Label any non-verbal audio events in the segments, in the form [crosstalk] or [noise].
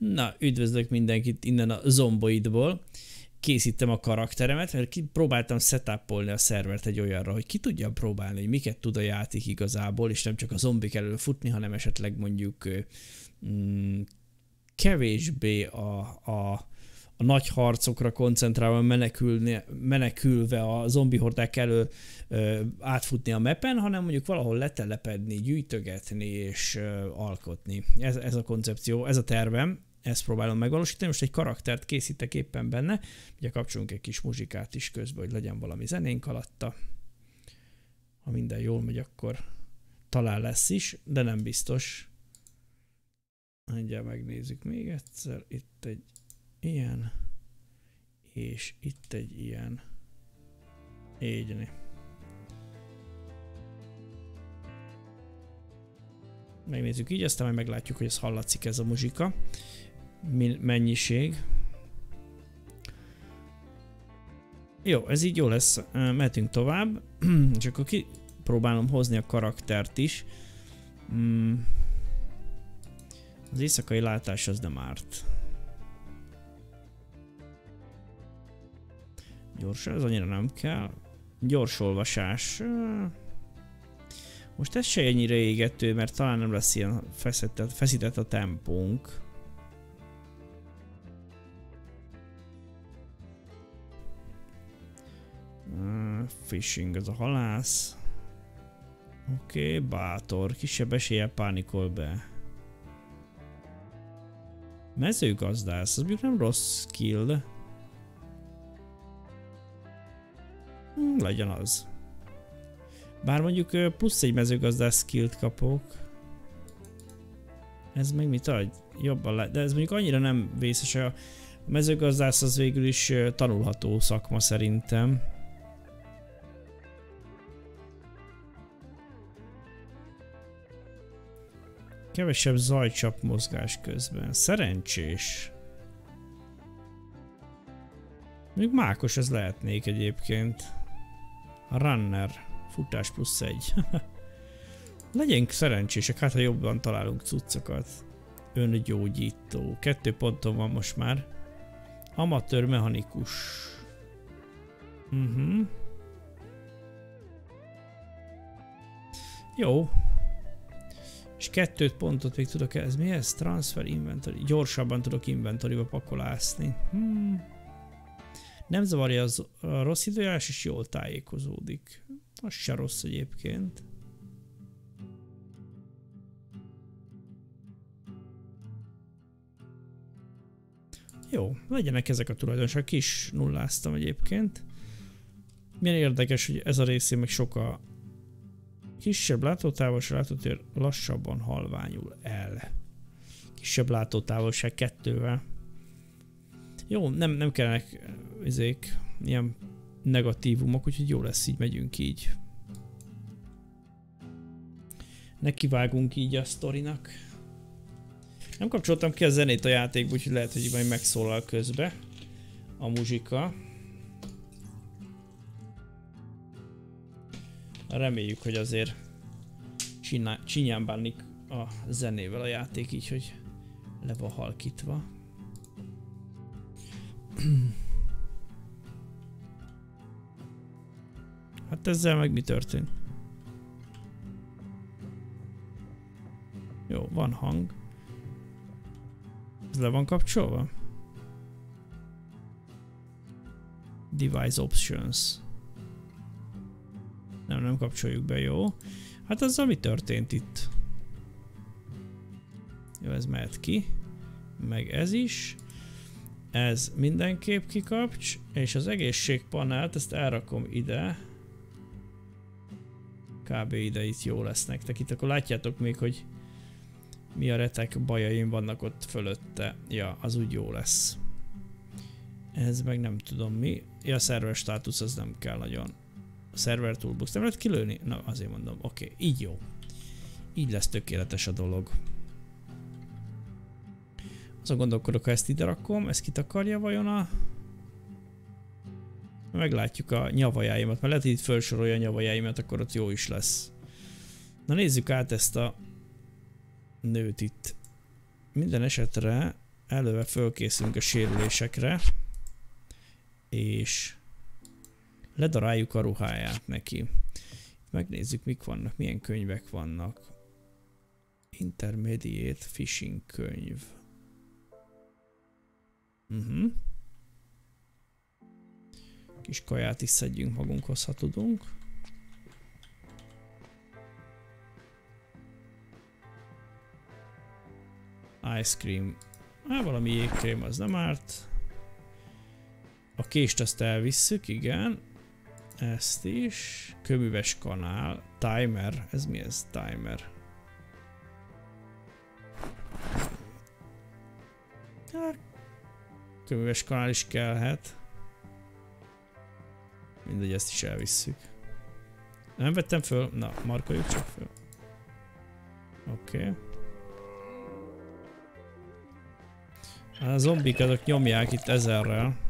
Na, üdvözlök mindenkit innen a zomboidból. Készítem a karakteremet, mert próbáltam setupolni a szervert egy olyanra, hogy ki tudja próbálni, hogy miket tud a játék igazából, és nem csak a zombik elől futni, hanem esetleg mondjuk mm, kevésbé a, a, a nagy harcokra koncentrálva menekülni, menekülve a zombi hordák elől ö, átfutni a mepen, hanem mondjuk valahol letelepedni, gyűjtögetni és ö, alkotni. Ez, ez a koncepció, ez a tervem ezt próbálom megvalósítani. Most egy karaktert készítek éppen benne, ugye kapcsolunk egy kis muzsikát is közben, hogy legyen valami zenénk alatta. Ha minden jól megy, akkor talán lesz is, de nem biztos. Mindjárt megnézzük még egyszer. Itt egy ilyen, és itt egy ilyen. Így. Megnézzük így, aztán majd meglátjuk, hogy ez hallatszik ez a muzsika mennyiség. Jó, ez így jó lesz. Mehetünk tovább. [clears throat] És akkor kipróbálom hozni a karaktert is. Mm. Az éjszakai látás az nem árt. Gyors, ez annyira nem kell. Gyors olvasás. Most ez se ennyire égető, mert talán nem lesz ilyen feszített, feszített a tempónk. Fishing, ez a halász. Oké, okay, bátor, kisebb esélye pánikol be. Mezőgazdász, az mondjuk nem rossz skill. Hmm, legyen az. Bár mondjuk plusz egy mezőgazdász skillt kapok. Ez meg mit ad? Jobban le, de ez mondjuk annyira nem vészes. A mezőgazdász az végül is tanulható szakma szerintem. Kevesebb zajcsap mozgás közben. Szerencsés. Még mákos ez lehetnék egyébként. Runner. Futás plusz egy. [laughs] Legyünk szerencsések, hát ha jobban találunk cuccokat. Öngyógyító. Kettő ponton van most már. Amatőr mechanikus. Uh mhm. -huh. Jó, és kettőt pontot még tudok, ez mi ez? Transfer inventory. Gyorsabban tudok inventoryba pakolászni. Hmm. Nem zavarja az a rossz időjárás, és jól tájékozódik. Az se rossz egyébként. Jó, legyenek ezek a tulajdonságok. Kis nulláztam egyébként. Milyen érdekes, hogy ez a részén meg sok a Kisebb látótávolság látótér lassabban halványul el. Kisebb látótávolság kettővel. Jó, nem, nem kellenek ezek ilyen negatívumok, úgyhogy jó lesz, így megyünk így. Nekivágunk így a sztorinak. Nem kapcsoltam ki a zenét a játékba, úgyhogy lehet, hogy majd megszólal közbe a muzsika. Reméljük, hogy azért csinyán bánik a zenével a játék így, hogy le van halkítva. [clears throat] Hát ezzel meg mi történt? Jó, van hang. Ez le van kapcsolva? Device options. Nem, nem kapcsoljuk be, jó. Hát az mi történt itt? Jó, ez mehet ki. Meg ez is. Ez mindenképp kikapcs, és az egészségpanelt, ezt elrakom ide. Kb. ide itt jó lesz nektek. Itt akkor látjátok még, hogy mi a retek bajaim vannak ott fölötte. Ja, az úgy jó lesz. Ez meg nem tudom mi. Ja, a szerver státusz az nem kell nagyon server toolbox nem lehet kilőni? Na, azért mondom. Oké, okay, így jó. Így lesz tökéletes a dolog. Azon gondolkodok, ha ezt ide rakom, ezt kitakarja vajon a... Meglátjuk a nyavajáimat, mert lehet, hogy itt felsorolja a nyavajáimat, akkor ott jó is lesz. Na nézzük át ezt a nőt itt. Minden esetre előve fölkészülünk a sérülésekre, és ledaráljuk a ruháját neki. Megnézzük, mik vannak, milyen könyvek vannak. Intermediate Fishing könyv. Uh mhm. -huh. Kis kaját is szedjünk magunkhoz, ha tudunk. Ice cream. Hát valami jégkrém az nem árt. A kést azt elvisszük, igen. Ezt is. Köműves kanál. Timer. Ez mi ez? Timer. Hát, köműves kanál is kellhet. Mindegy, ezt is elvisszük. Nem vettem föl? Na, markoljuk csak föl. Oké. Okay. A zombik azok nyomják itt ezerrel.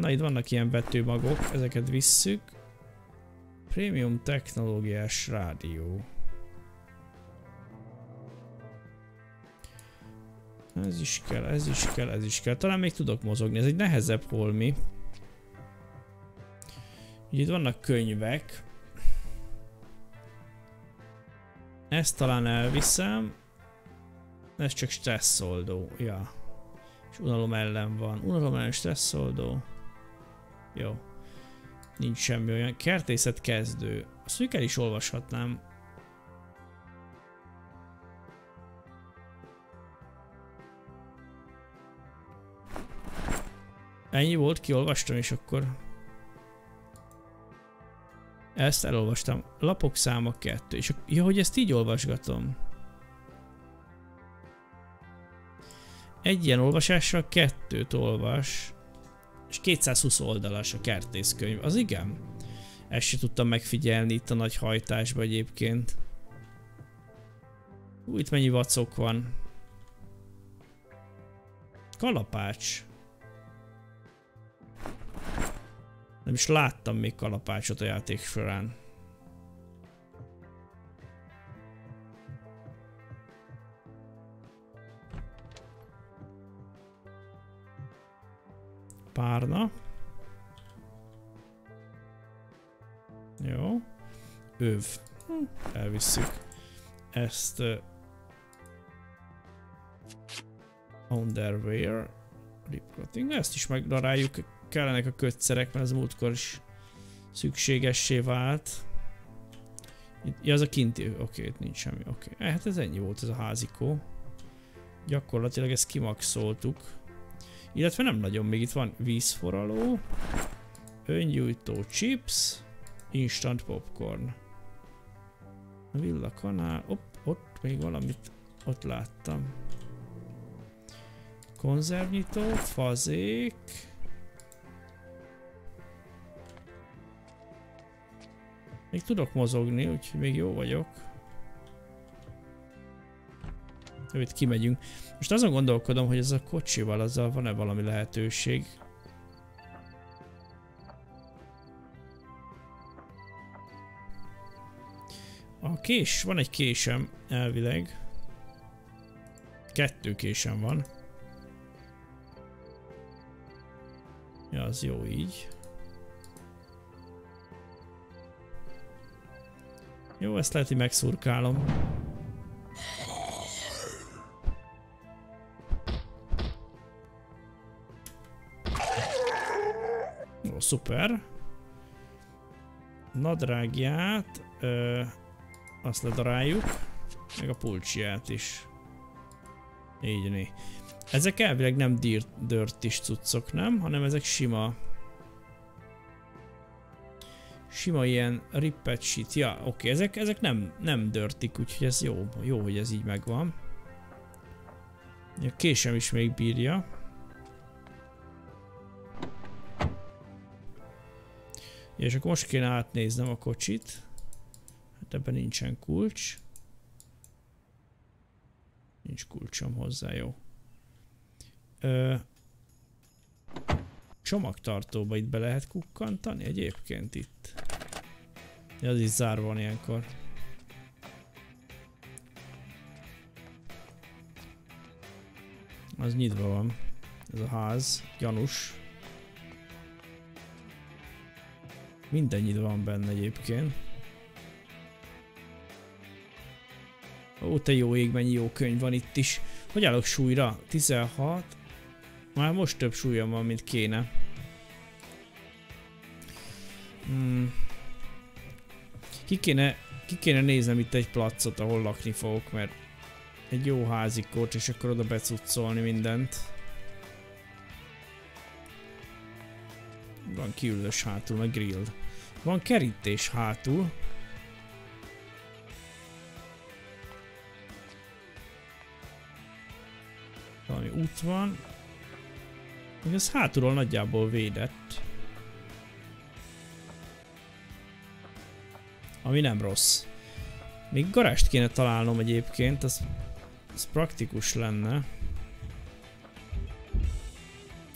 Na itt vannak ilyen vetőmagok, ezeket visszük. Premium technológiás rádió. Ez is kell, ez is kell, ez is kell. Talán még tudok mozogni, ez egy nehezebb holmi. Ugye itt vannak könyvek. Ezt talán elviszem. Ez csak stresszoldó, ja. És unalom ellen van. Unalom ellen stresszoldó. Jó. Nincs semmi olyan. Kertészet kezdő. Azt mondjuk el is olvashatnám. Ennyi volt, kiolvastam, és akkor... Ezt elolvastam. Lapok száma kettő. És ja, hogy ezt így olvasgatom. Egy ilyen olvasással kettőt olvas. És 220 oldalas a kertészkönyv. Az igen? Ezt se tudtam megfigyelni itt a nagy hajtásban egyébként. Ú, itt mennyi vacok van. Kalapács. Nem is láttam még kalapácsot a játék során. Párna. Jó. Öv. Hm, elvisszük. Ezt... Uh, underwear. Rip Ezt is megdaráljuk kellenek a kötszerek, mert az múltkor is szükségessé vált. Ja, az a kinti, oké, okay, nincs semmi, oké. Okay. Eh, hát ez ennyi volt ez a házikó. Gyakorlatilag ezt kimaxoltuk. Illetve nem nagyon, még itt van vízforraló, öngyújtó chips, instant popcorn. A villakanál, op, ott még valamit ott láttam. Konzervnyitó, fazék, Még tudok mozogni, úgyhogy még jó vagyok. Jó, kimegyünk. Most azon gondolkodom, hogy ez a kocsival, azzal van-e valami lehetőség. A kés, van egy késem elvileg. Kettő késem van. Ja, az jó így. Jó, ezt lehet, hogy megszurkálom. Szuper. Nadrágját, ö, azt ledaráljuk, meg a pulcsját is. Így né. Ezek elvileg nem dirt is cuccok, nem? Hanem ezek sima Sima ilyen ripped shit. Ja, oké, okay. ezek, ezek nem, nem dörtik, úgyhogy ez jó, jó, hogy ez így megvan. A késem is még bírja. És akkor most kéne átnéznem a kocsit. Hát ebben nincsen kulcs. Nincs kulcsom hozzá, jó. Ö, csomagtartóba itt be lehet kukkantani egyébként itt. Ja, az is zárva van ilyenkor. Az nyitva van. Ez a ház. Gyanús. Minden nyitva van benne egyébként. Ó, te jó ég, mennyi jó könyv van itt is. Hogy állok súlyra? 16. Már most több súlyom van, mint kéne. Hmm. Ki kéne, ki kéne néznem itt egy placot, ahol lakni fogok, mert egy jó házikót, és akkor oda becuccolni mindent. Van kiülős hátul, meg grill. Van kerítés hátul. Valami út van. Még ez hátulról nagyjából védett. Ami nem rossz. Még garást kéne találnom egyébként, az, az praktikus lenne.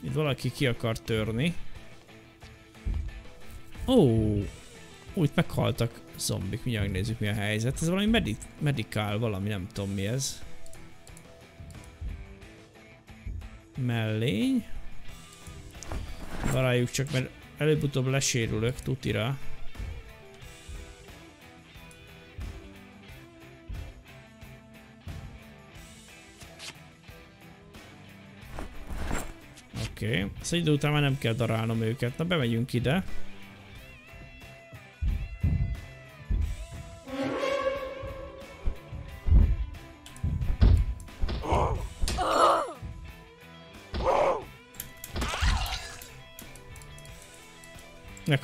Itt valaki ki akar törni. Ó, úgy meghaltak zombik, mindjárt nézzük mi a helyzet. Ez valami medi medikál, valami, nem tudom mi ez. Mellény. Daráljuk csak, mert előbb-utóbb lesérülök tutira. Oké, okay. szóval idő után már nem kell darálnom őket. Na bemegyünk ide.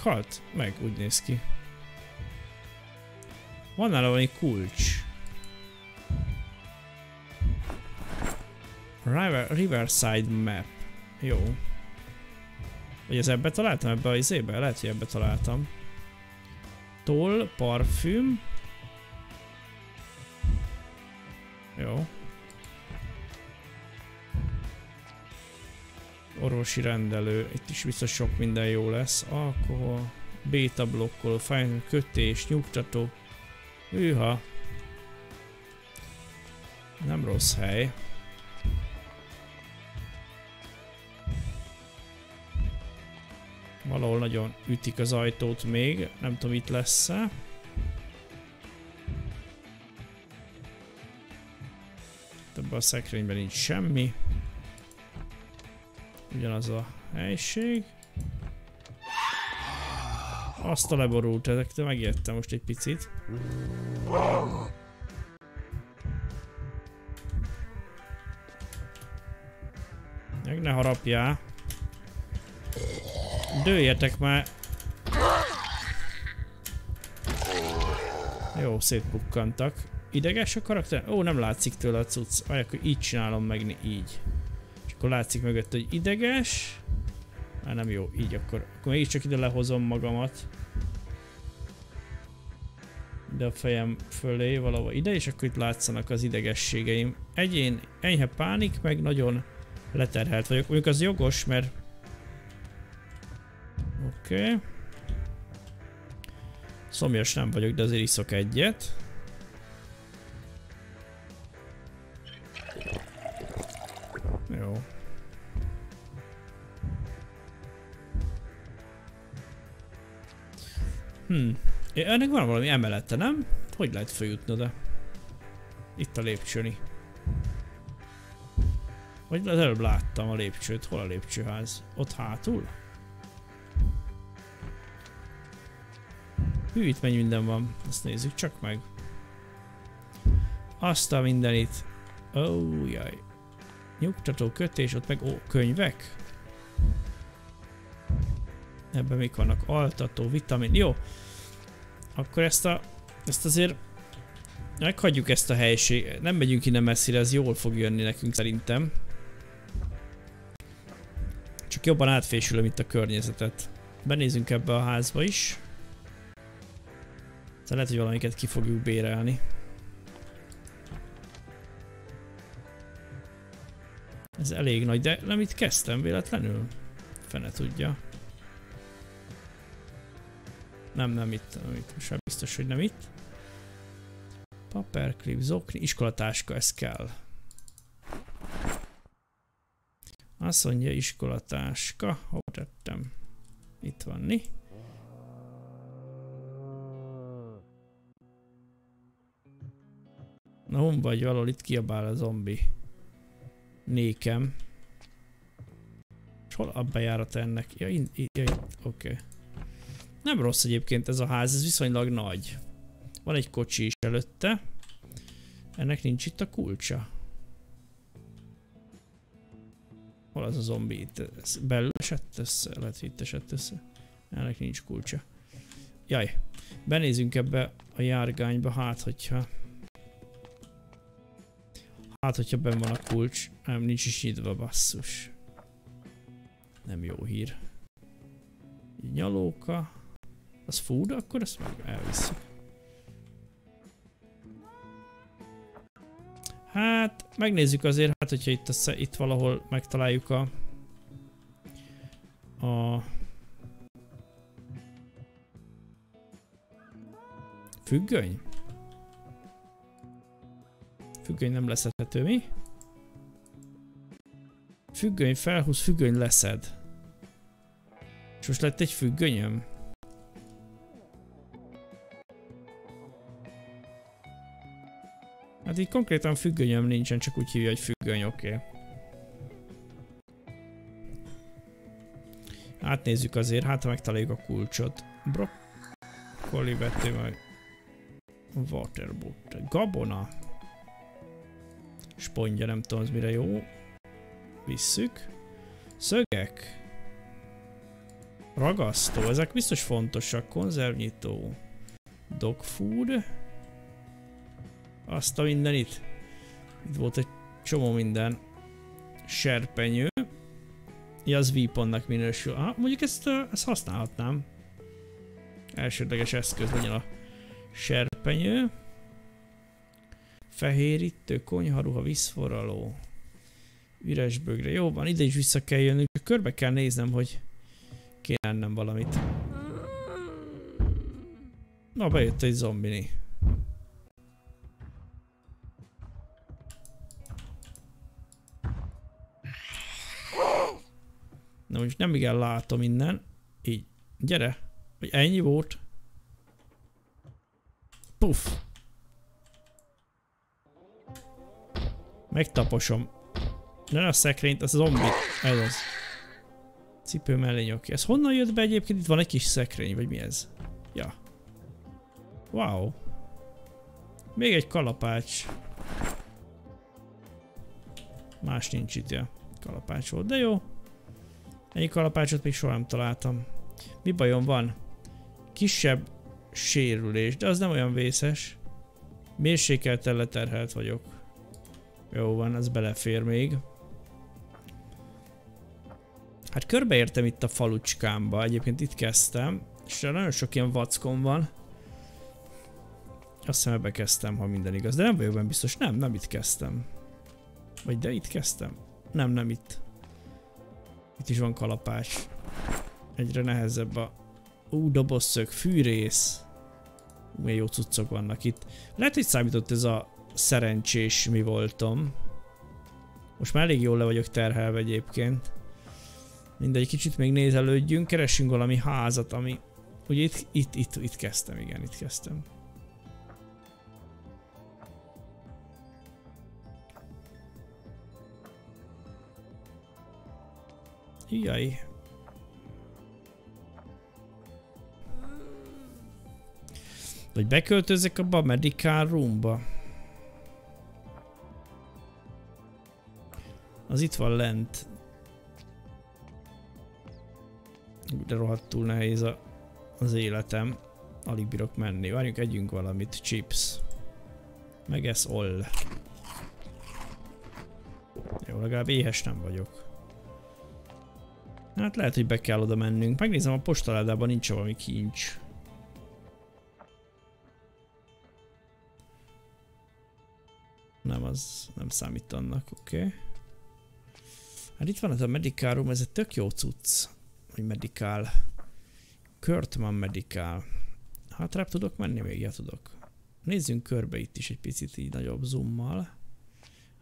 Meghalt? Meg, úgy néz ki. Van nála valami kulcs. River, Riverside Map. Jó. Vagy az ebbe találtam? Ebbe a izébe? Lehet, hogy ebbe találtam. Toll, parfüm. Orvosi rendelő, itt is biztos sok minden jó lesz. Alkohol, beta blokkoló, fájlő, kötés, nyugtató. Hűha. Nem rossz hely. Valahol nagyon ütik az ajtót még, nem tudom itt lesz-e. Ebben a szekrényben nincs semmi. Ugyanaz a helység. Azt a leborult, ezektől megijedtem most egy picit. Meg ne harapjál. Dőljetek már. Jó, szétbukkantak. Ideges a karakter? Ó, nem látszik tőle a cucc. Vagy akkor így csinálom meg, így. Akkor látszik mögött, hogy ideges. Már nem jó, így akkor. Akkor mégiscsak ide lehozom magamat. Ide a fejem fölé, valahol ide, és akkor itt látszanak az idegességeim. Egyén enyhe pánik, meg nagyon leterhelt vagyok. Mondjuk az jogos, mert Oké. Okay. Szomjas nem vagyok, de azért iszok egyet. Ennek van valami emelete, nem? Hogy lehet feljutni oda? Itt a lépcsőni. Vagy az előbb láttam a lépcsőt. Hol a lépcsőház? Ott hátul? Hű, itt mennyi minden van. Azt nézzük csak meg. Azt a mindenit. Ó, oh, jaj. Nyugtató kötés, ott meg ó, könyvek. Ebben még vannak altató, vitamin. Jó. Akkor ezt a... Ezt azért... Meghagyjuk ezt a helység. Nem megyünk innen messzire, ez jól fog jönni nekünk szerintem. Csak jobban átfésülöm itt a környezetet. Benézünk ebbe a házba is. Tehát lehet, hogy valamiket ki fogjuk bérelni. Ez elég nagy, de nem itt kezdtem véletlenül? Fene tudja. Nem, nem itt, nem itt. Most biztos, hogy nem itt. Paperclip, zokni, iskolatáska, ez kell. Azt mondja iskolatáska, hol tettem? Itt van, ni? Na, hon vagy valahol itt kiabál a zombi. Nékem. És hol a bejárat ennek? Ja, in, in, ja oké. Okay. Nem rossz egyébként ez a ház, ez viszonylag nagy. Van egy kocsi is előtte. Ennek nincs itt a kulcsa. Hol az a zombi itt? Ez belül esett össze? Lehet, hogy itt esett össze. Ennek nincs kulcsa. Jaj. Benézünk ebbe a járgányba, hát hogyha... Hát, hogyha ben van a kulcs. Nem, nincs is nyitva, basszus. Nem jó hír. Nyalóka. Az food, akkor ezt meg elvisszük. Hát, megnézzük azért, hát hogyha itt, a, itt valahol megtaláljuk a... A... Függöny? Függöny nem leszedhető, mi? Függöny felhúz, függöny leszed. És most lett egy függönyöm. Hát így konkrétan függönyöm nincsen, csak úgy hívja, hogy függöny, oké. Okay. Átnézzük azért, hát ha megtaláljuk a kulcsot. Brokkoli vető meg. Waterboot. Gabona. Spondja, nem tudom, az mire jó. Visszük. Szögek. Ragasztó, ezek biztos fontosak. Konzervnyitó. Dog food. Azt a mindenit. Itt volt egy csomó minden. Serpenyő. Ja, az Weaponnak minősül. Ah, mondjuk ezt, ezt használhatnám. Elsődleges eszköz legyen a serpenyő. Fehérítő, konyharuha, vízforraló. Üres bögre. Jó van, ide is vissza kell jönnünk. Körbe kell néznem, hogy kéne ennem valamit. Na, bejött egy zombini. Na most nem igen látom innen. Így. Gyere. Hogy ennyi volt. Puff. Megtaposom. Ne a szekrényt, az zombit. Ez az. Cipő mellé nyomja. Ez honnan jött be egyébként? Itt van egy kis szekrény, vagy mi ez? Ja. Wow. Még egy kalapács. Más nincs itt, ja. Kalapács volt, de jó. Ennyi kalapácsot még soha nem találtam. Mi bajom van? Kisebb sérülés, de az nem olyan vészes. Mérsékelten leterhelt vagyok. Jó van, ez belefér még. Hát körbeértem itt a falucskámba, egyébként itt kezdtem, és nagyon sok ilyen vackom van. Azt hiszem ebbe kezdtem, ha minden igaz, de nem vagyok benne biztos, nem, nem itt kezdtem. Vagy de itt kezdtem? Nem, nem itt. Itt is van kalapás. Egyre nehezebb a... Ú, dobozszög, fűrész. Milyen jó cuccok vannak itt. Lehet, hogy számított ez a szerencsés mi voltam. Most már elég jól le vagyok terhelve egyébként. Mindegy, kicsit még nézelődjünk, keressünk valami házat, ami... Ugye itt, itt, itt, itt kezdtem, igen, itt kezdtem. Jaj. Vagy beköltözzek abba a medical roomba. Az itt van lent. De rohadtul nehéz a, az életem. Alig bírok menni. Várjunk, együnk valamit. Chips. Meg ez all. Jó, legalább éhes nem vagyok. Hát lehet, hogy be kell oda mennünk. Megnézem, a postaládában nincs valami kincs. Nem, az nem számít annak, oké. Okay. Hát itt van ez a medical room, ez egy tök jó cucc. Hogy medical. Kurtman medical. Hátrább tudok menni? Még ja tudok. Nézzünk körbe itt is egy picit így nagyobb zoommal.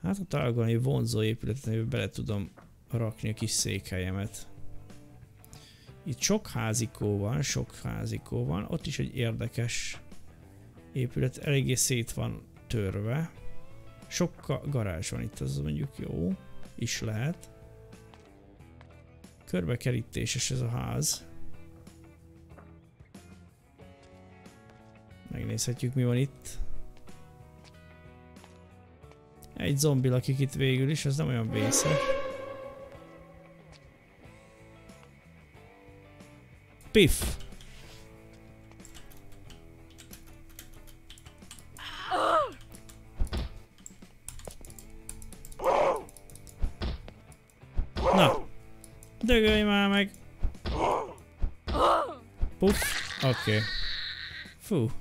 Hát ott találom egy vonzó épületet, amiben bele tudom rakni a kis székhelyemet. Itt sok házikó van, sok házikó van. Ott is egy érdekes épület, eléggé szét van törve. Sok garázs van itt, az mondjuk jó, is lehet. Körbekerítéses ez a ház. Megnézhetjük mi van itt. Egy zombi lakik itt végül is, ez nem olyan vésze. Piff! Na, dögölj már meg! Puff, oké. Okay. Fú,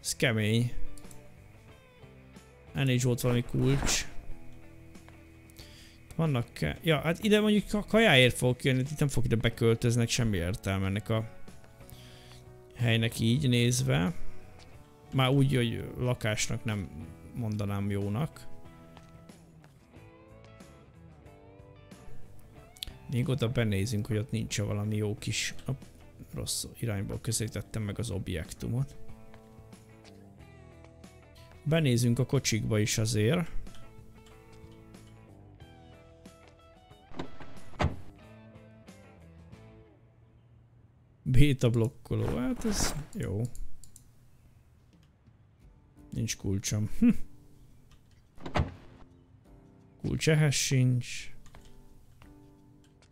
ez kemény. Ennél is volt valami kulcs. Vannak Ja, hát ide mondjuk a kajáért fogok jönni, itt nem fog ide beköltöznek, semmi értelme ennek a helynek így nézve. Már úgy, hogy lakásnak nem mondanám jónak. Még oda benézünk, hogy ott nincs -e valami jó kis... A rossz irányból közelítettem meg az objektumot. Benézünk a kocsikba is azért. Béta blokkoló, hát ez jó. Nincs kulcsom. Hm. Kulcs ehhez sincs.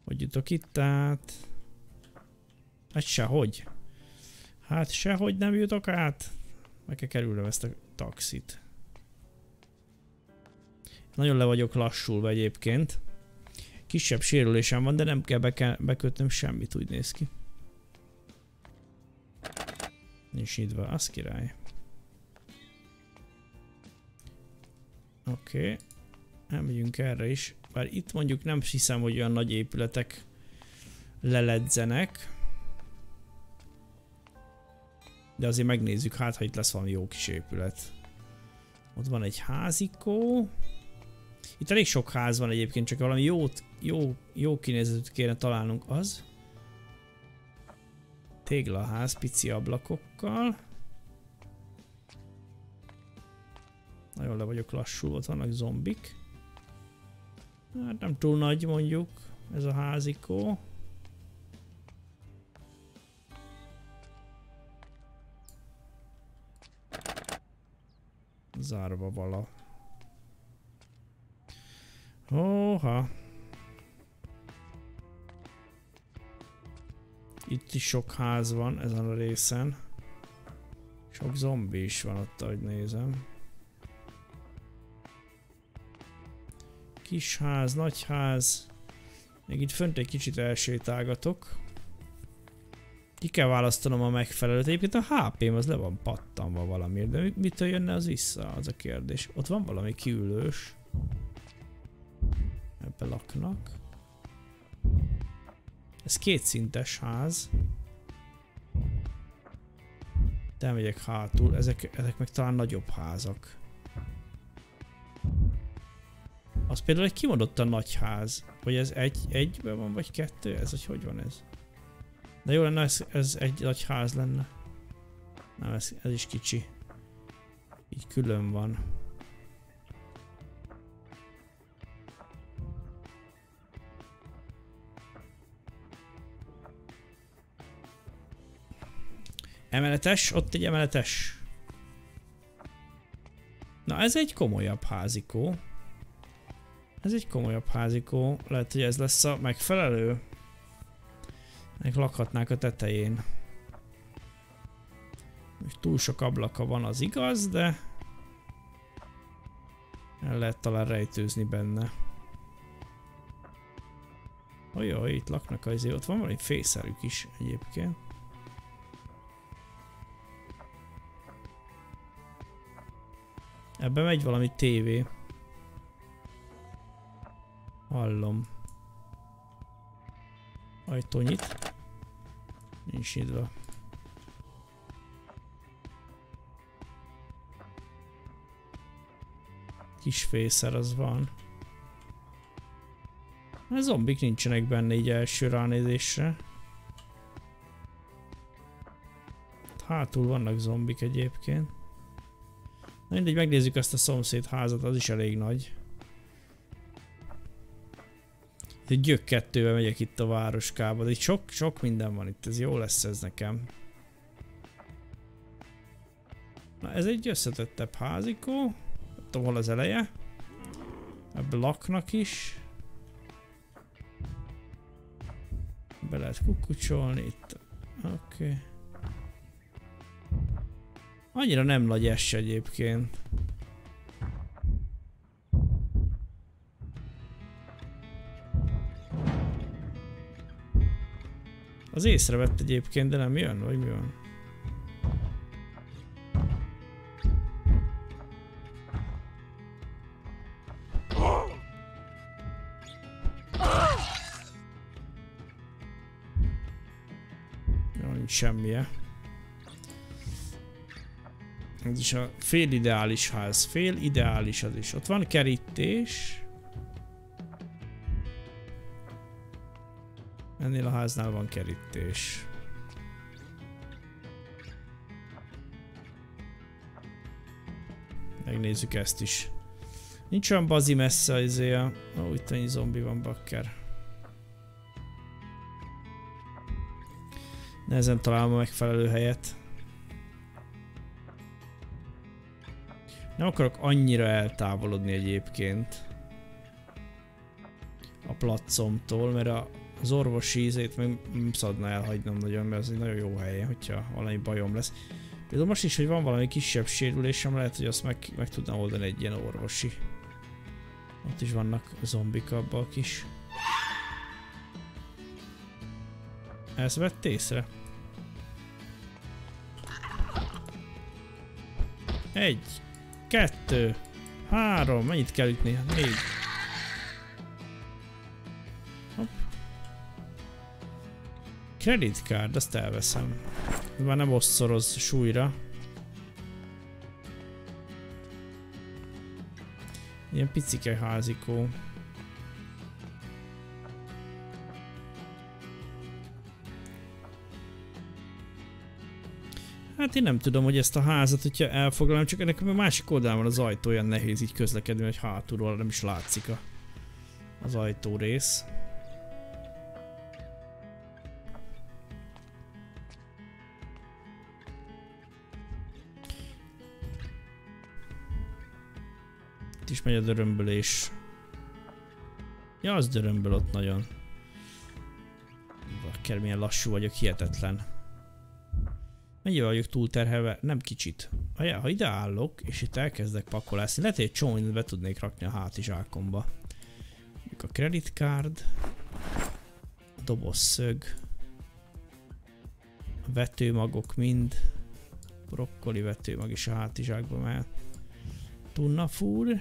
Hogy jutok itt át? Hát sehogy. Hát sehogy nem jutok át. Meg kell kerülnem ezt a taxit. Nagyon le vagyok lassulva egyébként. Kisebb sérülésem van, de nem kell beke bekötnöm semmit, úgy néz ki. Nincs nyitva, az király. Oké. Okay. Elmegyünk erre is. Bár itt mondjuk nem hiszem, hogy olyan nagy épületek leledzenek. De azért megnézzük, hát ha itt lesz valami jó kis épület. Ott van egy házikó. Itt elég sok ház van egyébként, csak valami jó, jó, jó kinézetűt kéne találnunk az. Téglaház pici ablakokkal. Nagyon le vagyok lassú, ott vannak zombik. Hát nem túl nagy mondjuk ez a házikó. Zárva vala. Oha. Itt is sok ház van ezen a részen. Sok zombi is van ott, ahogy nézem. Kis ház, nagy ház. Még itt fönt egy kicsit elsétálgatok. Ki kell választanom a megfelelőt. Egyébként a HP-m az le van pattanva valamiért, de mitől jönne az vissza, az a kérdés. Ott van valami kiülős. Ebbe laknak. Ez kétszintes ház. De megyek hátul, ezek, ezek meg talán nagyobb házak. Az például egy kimondottan nagy ház. Vagy ez egy, egyben van, vagy kettő? Ez, hogy hogy van ez? De jó lenne, ez, ez egy nagy ház lenne. Nem, ez, ez is kicsi. Így külön van. Emeletes, ott egy emeletes. Na ez egy komolyabb házikó. Ez egy komolyabb házikó. Lehet, hogy ez lesz a megfelelő. Meg lakhatnák a tetején. Most túl sok ablaka van, az igaz, de el lehet talán rejtőzni benne. Ojjaj, itt laknak az ott van valami fészerük is egyébként. Ebben megy valami tévé. Hallom. Ajtó nyit. Nincs nyitva. Kis fészer az van. A zombik nincsenek benne így első ránézésre. Hát, hátul vannak zombik egyébként. Na mindegy, megnézzük ezt a szomszéd házat, az is elég nagy. Egy gyök kettővel megyek itt a városkába, de itt sok, sok minden van itt, ez jó lesz ez nekem. Na ez egy összetettebb házikó. Nem tudom hol az eleje. Ebből laknak is. Be lehet kukucsolni itt. Oké. Okay. Annyira nem nagy es egyébként. Az észrevett egyébként, de nem jön, vagy mi van? Nincs semmije. Ez is a fél ideális ház. Fél ideális az is. Ott van kerítés. Ennél a háznál van kerítés. Megnézzük ezt is. Nincs olyan bazi messze az a... Ó, itt egy zombi van, bakker. Nehezen találom a megfelelő helyet. Nem akarok annyira eltávolodni egyébként a placomtól, mert a, az orvosi ízét meg nem szabadna elhagynom nagyon, mert ez egy nagyon jó hely, hogyha valami bajom lesz. Például most is, hogy van valami kisebb sérülésem, lehet, hogy azt meg, meg tudnám oldani egy ilyen orvosi. Ott is vannak zombik abba a kis. Ezt vett észre? Egy, kettő, három, mennyit kell ütni? Négy. Hopp. Credit card, azt elveszem. Már nem osszoroz súlyra. Ilyen picike házikó. Hát én nem tudom, hogy ezt a házat, hogyha elfoglalom, csak ennek a másik oldalon van az ajtó, olyan nehéz így közlekedni, hogy hátulról nem is látszik a, az ajtó rész. Itt is megy a dörömbölés. Ja, az dörömböl ott nagyon. Bakker, milyen lassú vagyok, hihetetlen. Mennyivel vagyok túlterhelve? Nem kicsit. Ja, ha ide állok, és itt elkezdek pakolászni, lehet, hogy egy csomó be tudnék rakni a hátizsákomba. A credit card, a dobozszög, a vetőmagok mind, brokkoli vetőmag is a hátizsákba mehet. Tunna fúr.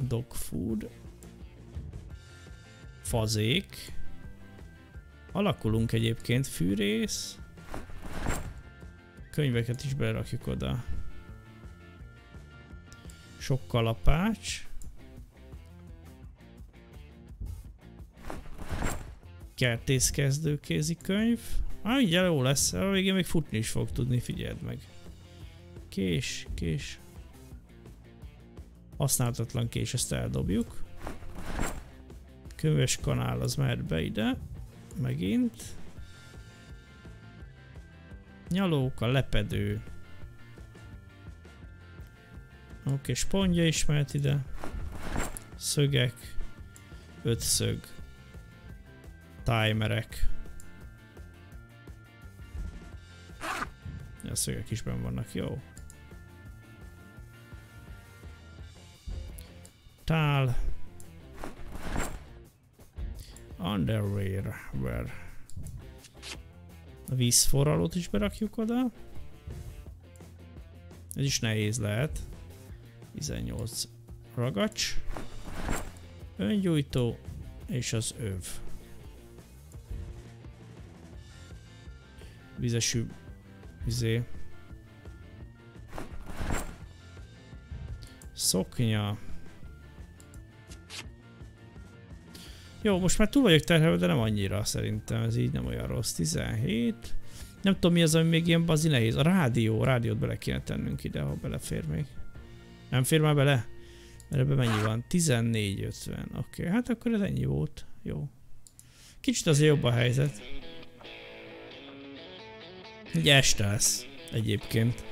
Dog food. Fazék. Alakulunk egyébként, fűrész. Könyveket is berakjuk oda. Sok kalapács. Kertészkezdő kézikönyv. Ah, így jó lesz, a végén még futni is fog tudni, figyeld meg. Kés, kés. Használhatatlan kés, ezt eldobjuk. Könyves kanál az mehet be ide. Megint. Nyalóka, lepedő. Oké, okay, spondja is mehet ide. Szögek. Ötszög. Timerek. A szögek is benn vannak, jó. Tál. Underwear. Where? A vízforralót is berakjuk oda. Ez is nehéz lehet. 18 ragacs. Öngyújtó és az öv. Vizesű vizé. Szoknya. Jó, most már túl vagyok terhelve, de nem annyira szerintem, ez így nem olyan rossz. 17. Nem tudom mi az, ami még ilyen bazi nehéz. A rádió, a rádiót bele kéne tennünk ide, ha belefér még. Nem fér már bele? Mert ebben mennyi van? 14.50. Oké, okay, hát akkor ez ennyi volt. Jó. Kicsit azért jobb a helyzet. Ugye este lesz egyébként.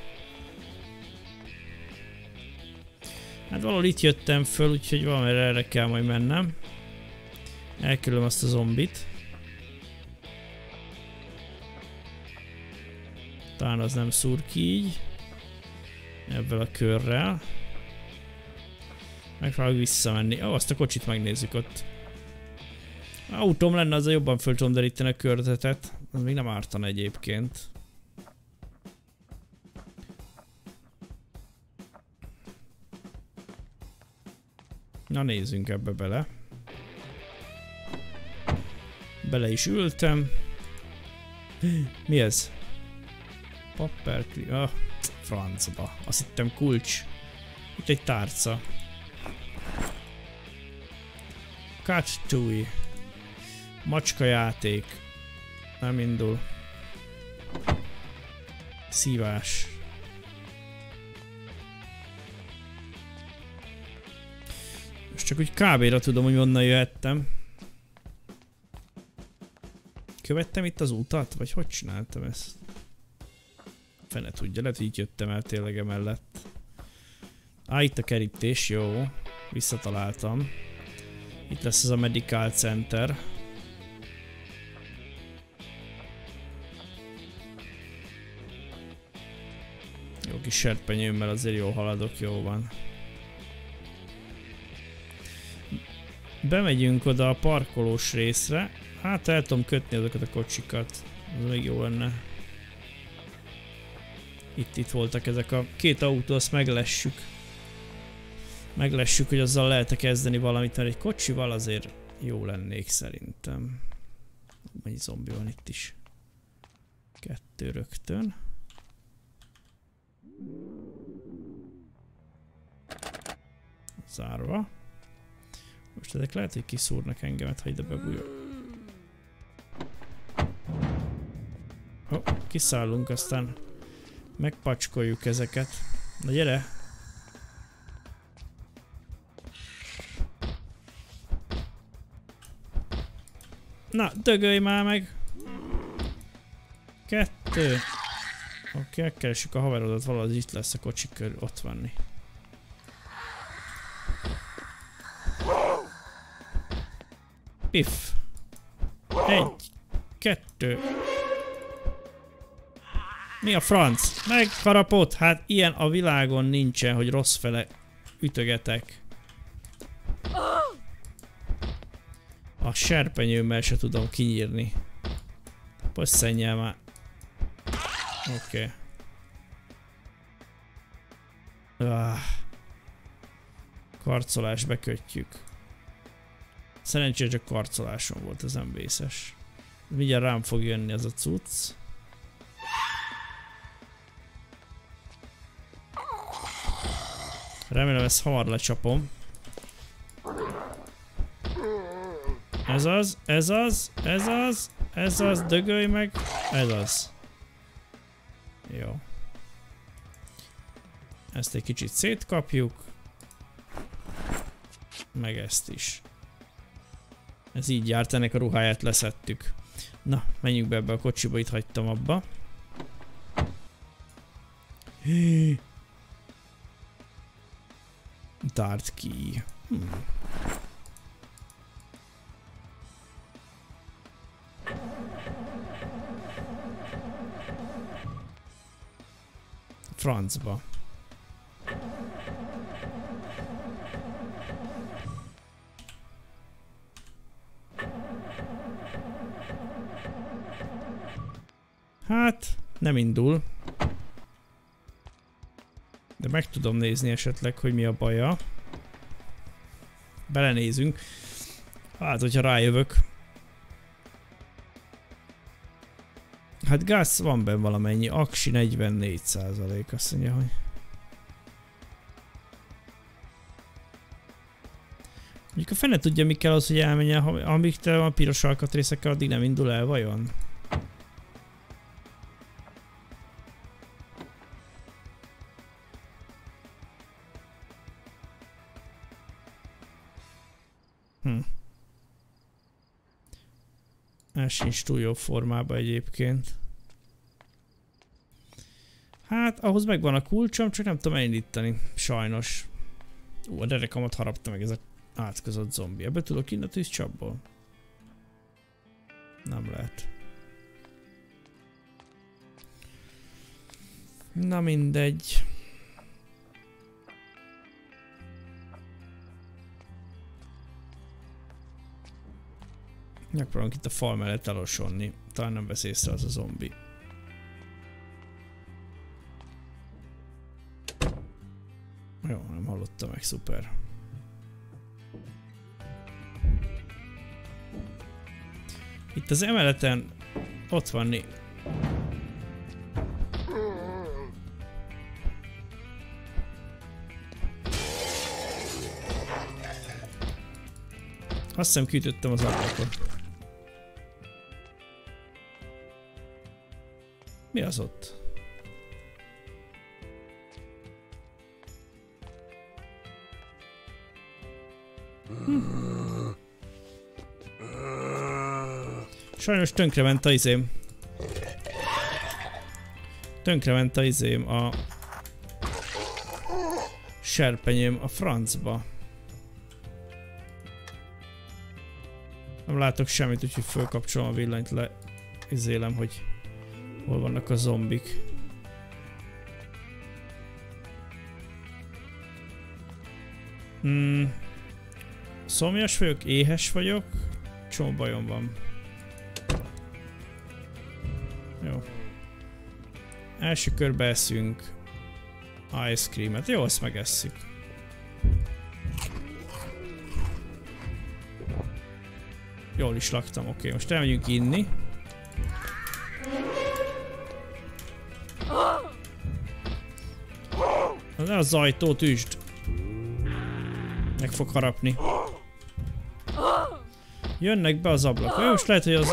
Hát valahol itt jöttem föl, úgyhogy valamire erre kell majd mennem. Elkülöm azt a zombit. Talán az nem szúr ki így. Ebből a körrel. Megpróbálok visszamenni. Ó, azt a kocsit megnézzük ott. Autóm lenne, az a jobban föl tudom deríteni a körzetet. Az még nem ártan egyébként. Na nézzünk ebbe bele. Bele is ültem. Mi ez? Papperkli... Ah, francba. Azt hittem kulcs. Itt egy tárca. Cut Tui. Macska játék. Nem indul. Szívás. Most csak úgy kb tudom, hogy onnan jöhettem. Követtem itt az utat? Vagy hogy csináltam ezt? Fene tudja, lehet így jöttem el tényleg emellett. Á, itt a kerítés, jó. Visszataláltam. Itt lesz ez a Medical Center. Jó kis serpenyőmmel azért jó haladok, jó van. Bemegyünk oda a parkolós részre. Hát el tudom kötni azokat a kocsikat. Az még jó lenne. Itt, itt voltak ezek a két autó, azt meglessük. Meglessük, hogy azzal lehet -e kezdeni valamit, mert egy kocsival azért jó lennék szerintem. Mennyi zombi van itt is? Kettő rögtön. Zárva. Most ezek lehet, hogy kiszúrnak engemet, ha ide bebújok. Oh, kiszállunk, aztán megpacskoljuk ezeket. Na gyere! Na, dögölj már meg! Kettő. Oké, okay, megkeressük a haverodat, valahogy itt lesz a kocsi körül, ott vanni. Piff. Egy. Kettő. Mi a franc? Megharapott? Hát ilyen a világon nincsen, hogy rossz fele ütögetek. A serpenyőmmel se tudom kinyírni. Posszenjel már. Oké. Okay. Ah. Karcolás bekötjük. Szerencsére csak karcoláson volt, ez nem vészes. Mindjárt rám fog jönni ez a cucc. Remélem ezt hamar lecsapom. Ez az, ez az, ez az, ez az, dögölj meg, ez az. Jó. Ezt egy kicsit szétkapjuk. Meg ezt is. Ez így járt, ennek a ruháját leszettük. Na, menjünk be ebbe a kocsiba, itt hagytam abba. Hé. Dart key. Hmm. Francba. Hát, nem indul. Meg tudom nézni esetleg, hogy mi a baja. Belenézünk. Hát, hogyha rájövök. Hát gáz van benne valamennyi. Aksi 44 százalék, azt mondja, hogy... Mondjuk a fene tudja, mi kell az, hogy elmenjen, amíg te a piros alkatrészekkel addig nem indul el, vajon? Sincs túl jó formában egyébként. Hát, ahhoz megvan a kulcsom, csak nem tudom elindítani. Sajnos. Ú, a derekamat harapta meg ez a átkozott zombi. Ebből tudok innen a tűzcsapból? Nem lehet. Na mindegy. Megpróbálunk itt a fal mellett elosonni. Talán nem vesz észre az a zombi. Jó, nem hallotta meg, szuper. Itt az emeleten ott van né... Azt hiszem kiütöttem az ablakot. Mi az ott? Hm. Sajnos tönkrement a izém. Tönkrement a izém a serpenyém a francba. Nem látok semmit, úgyhogy fölkapcsolom a villanyt le izélem, hogy hol vannak a zombik. Hmm. Szomjas vagyok, éhes vagyok, csomó bajom van. Jó. Első körbe eszünk ice creamet. Jó, azt megesszük. Jól is laktam, oké. Most elmegyünk inni. Az ajtót üsd. Meg fog harapni. Jönnek be az ablakon. Jó, most lehet, hogy az...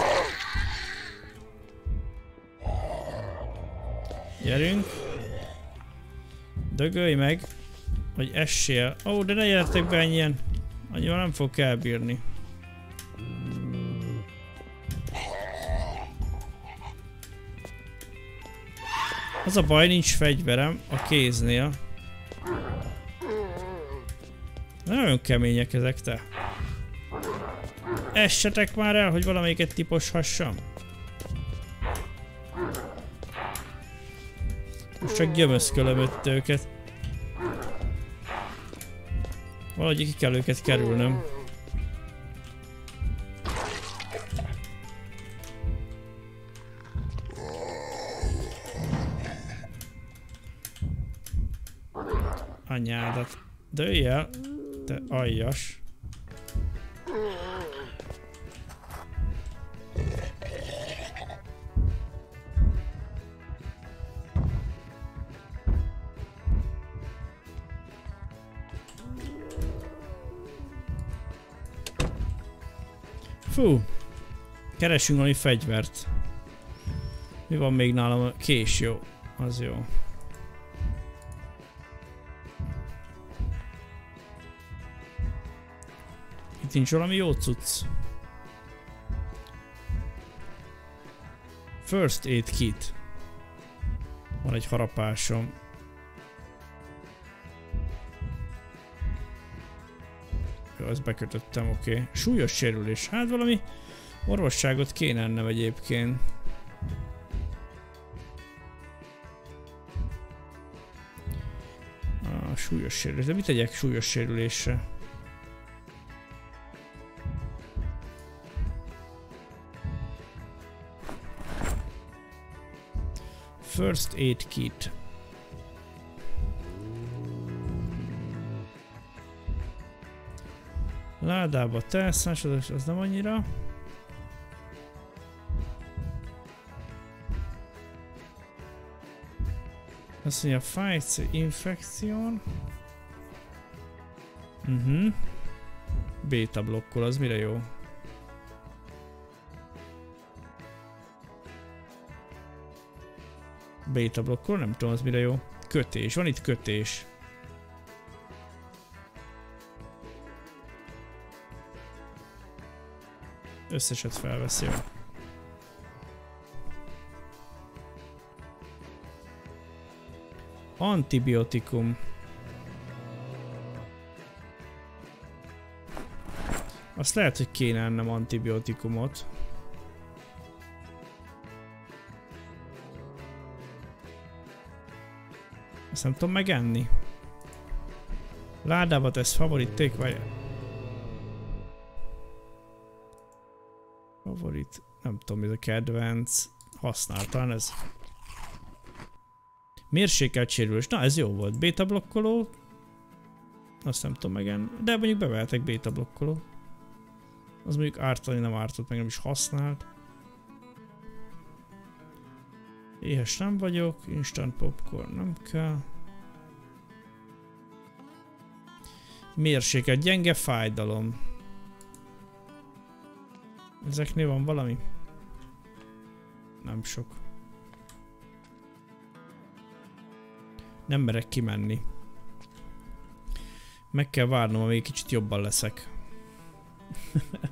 Gyerünk. Dögölj meg. Hogy essél. Ó, oh, de ne gyertek be ennyien. Annyival nem fog elbírni. Az a baj, nincs fegyverem a kéznél. Nagyon kemények ezek, te. Essetek már el, hogy valamelyiket tiposhassam. Most csak gyömözkölöm ötte őket. Valahogy ki kell őket kerülnöm. Anyádat. Dőj el, te aljas. Fú. Keresünk valami fegyvert. Mi van még nálam? Kés, jó. Az jó. Nincs valami jó cucc. First aid kit. Van egy harapásom. Jó, ezt bekötöttem, oké. Okay. Súlyos sérülés. Hát valami orvosságot kéne ennem egyébként. Ah, súlyos sérülés. De mit tegyek súlyos sérülésre? First aid kit. Ládába tesz, az nem annyira. Azt mondja, fights infection. Mhm. Uh -huh. Beta blokkol, az mire jó? Beta blokkol, nem tudom az mire jó. Kötés, van itt kötés. Összeset felveszi. Antibiotikum. Azt lehet, hogy kéne ennem antibiotikumot. Ezt nem tudom megenni. Ládába tesz favorit vagy... Favorit, nem tudom, ez a kedvenc. Használtan ez. Mérsékelt sérülés. Na, ez jó volt. Beta blokkoló. Azt nem tudom megenni. De mondjuk bevehetek beta blokkoló. Az mondjuk ártani nem ártott, meg nem is használt. Éhes nem vagyok, instant popcorn nem kell. Mérséket, gyenge fájdalom. Ezeknél van valami? Nem sok. Nem merek kimenni. Meg kell várnom, amíg kicsit jobban leszek. [laughs]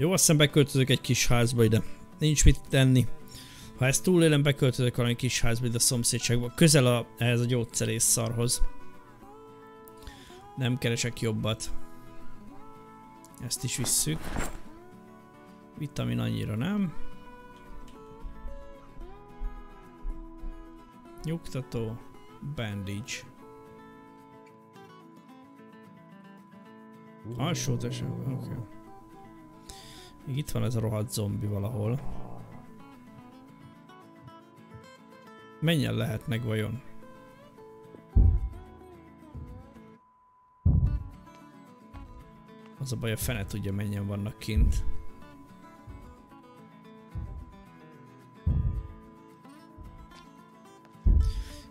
Jó, azt hiszem beköltözök egy kis házba ide. Nincs mit tenni. Ha ezt túlélem, beköltözök valami kis házba ide a szomszédságba. Közel a, ehhez a gyógyszerész szarhoz. Nem keresek jobbat. Ezt is visszük. Vitamin annyira nem. Nyugtató. Bandage. Alsó oké. Okay. Még itt van ez a rohadt zombi valahol. Mennyien lehet meg vajon? Az a baj, a fene tudja mennyien vannak kint.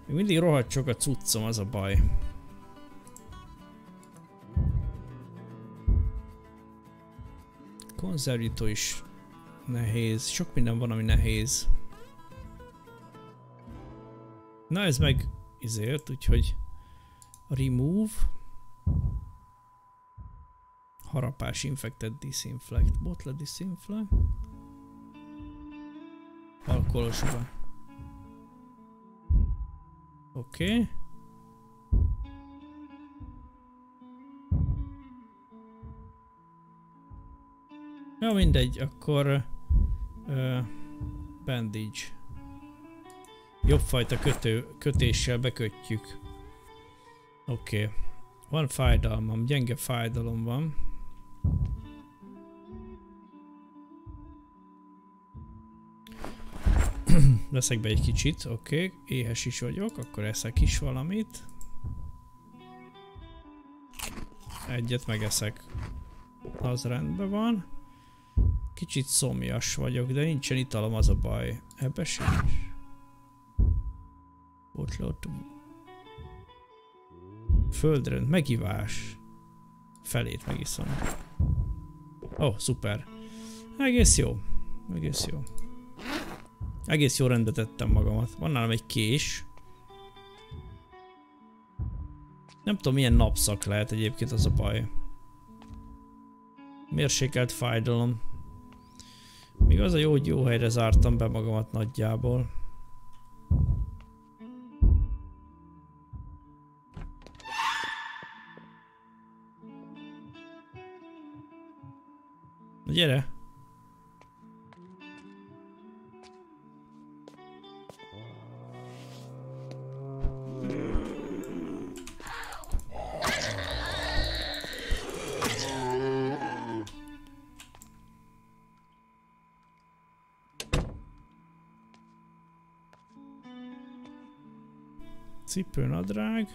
Még mindig rohadt sok a cuccom, az a baj. Konzervító is nehéz. Sok minden van, ami nehéz. Na ez meg izért, úgyhogy remove. Harapás infected disinflect. Bottle disinflect. Alkoholosban. Oké. Okay. Ja, mindegy, akkor uh, bandage. Jobbfajta kötő, kötéssel bekötjük. Oké. Okay. Van fájdalmam, gyenge fájdalom van. [clears throat] Leszek be egy kicsit, oké. Okay. Éhes is vagyok, akkor eszek is valamit. Egyet megeszek. Az rendben van. Kicsit szomjas vagyok, de nincsen italom, az a baj. Ebbe sincs. Botlott. Földrend, megivás. Felét megiszom. Ó, oh, szuper. Egész jó. Egész jó. Egész jó rendet tettem magamat. Van nálam egy kés. Nem tudom milyen napszak lehet egyébként az a baj. Mérsékelt fájdalom. Még az a jó, hogy jó helyre zártam be magamat nagyjából. Na gyere! Cipőnadrág.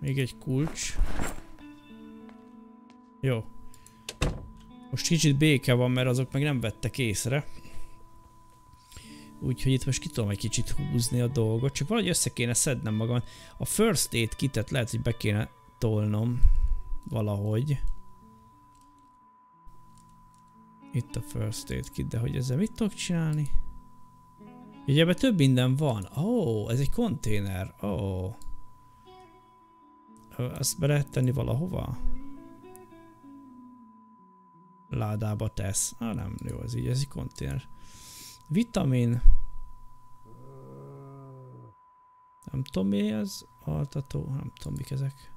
Még egy kulcs. Jó. Most kicsit béke van, mert azok meg nem vettek észre. Úgyhogy itt most ki tudom egy kicsit húzni a dolgot, csak valahogy össze kéne szednem magam. A first aid kitet lehet, hogy be kéne tolnom valahogy. Itt a first aid kit, de hogy ezzel mit tudok csinálni? Ugye ebben több minden van. Ó, oh, ez egy konténer. Ó. Oh. Azt be lehet tenni valahova? Ládába tesz. Ah nem, jó, ez így, ez egy konténer. Vitamin. Nem tudom mi ez. Altató, nem tudom mik ezek.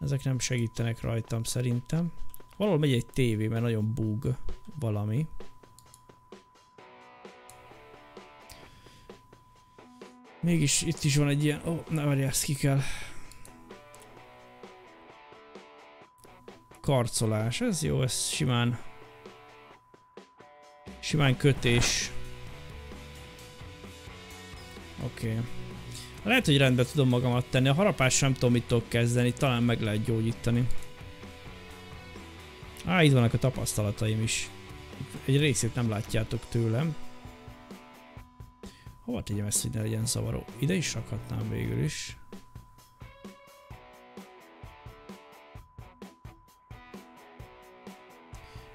Ezek nem segítenek rajtam szerintem. Valahol megy egy tévé, mert nagyon bug valami. Mégis itt is van egy ilyen... Ó, oh, ne várj, ezt ki kell. Karcolás, ez jó, ez simán... Simán kötés. Oké. Okay. Lehet, hogy rendbe tudom magamat tenni. A harapás sem tudom mit tudok kezdeni, talán meg lehet gyógyítani. Á, itt vannak a tapasztalataim is. Egy részét nem látjátok tőlem. Hova tegyem ezt, hogy ne legyen zavaró? Ide is rakhatnám végül is.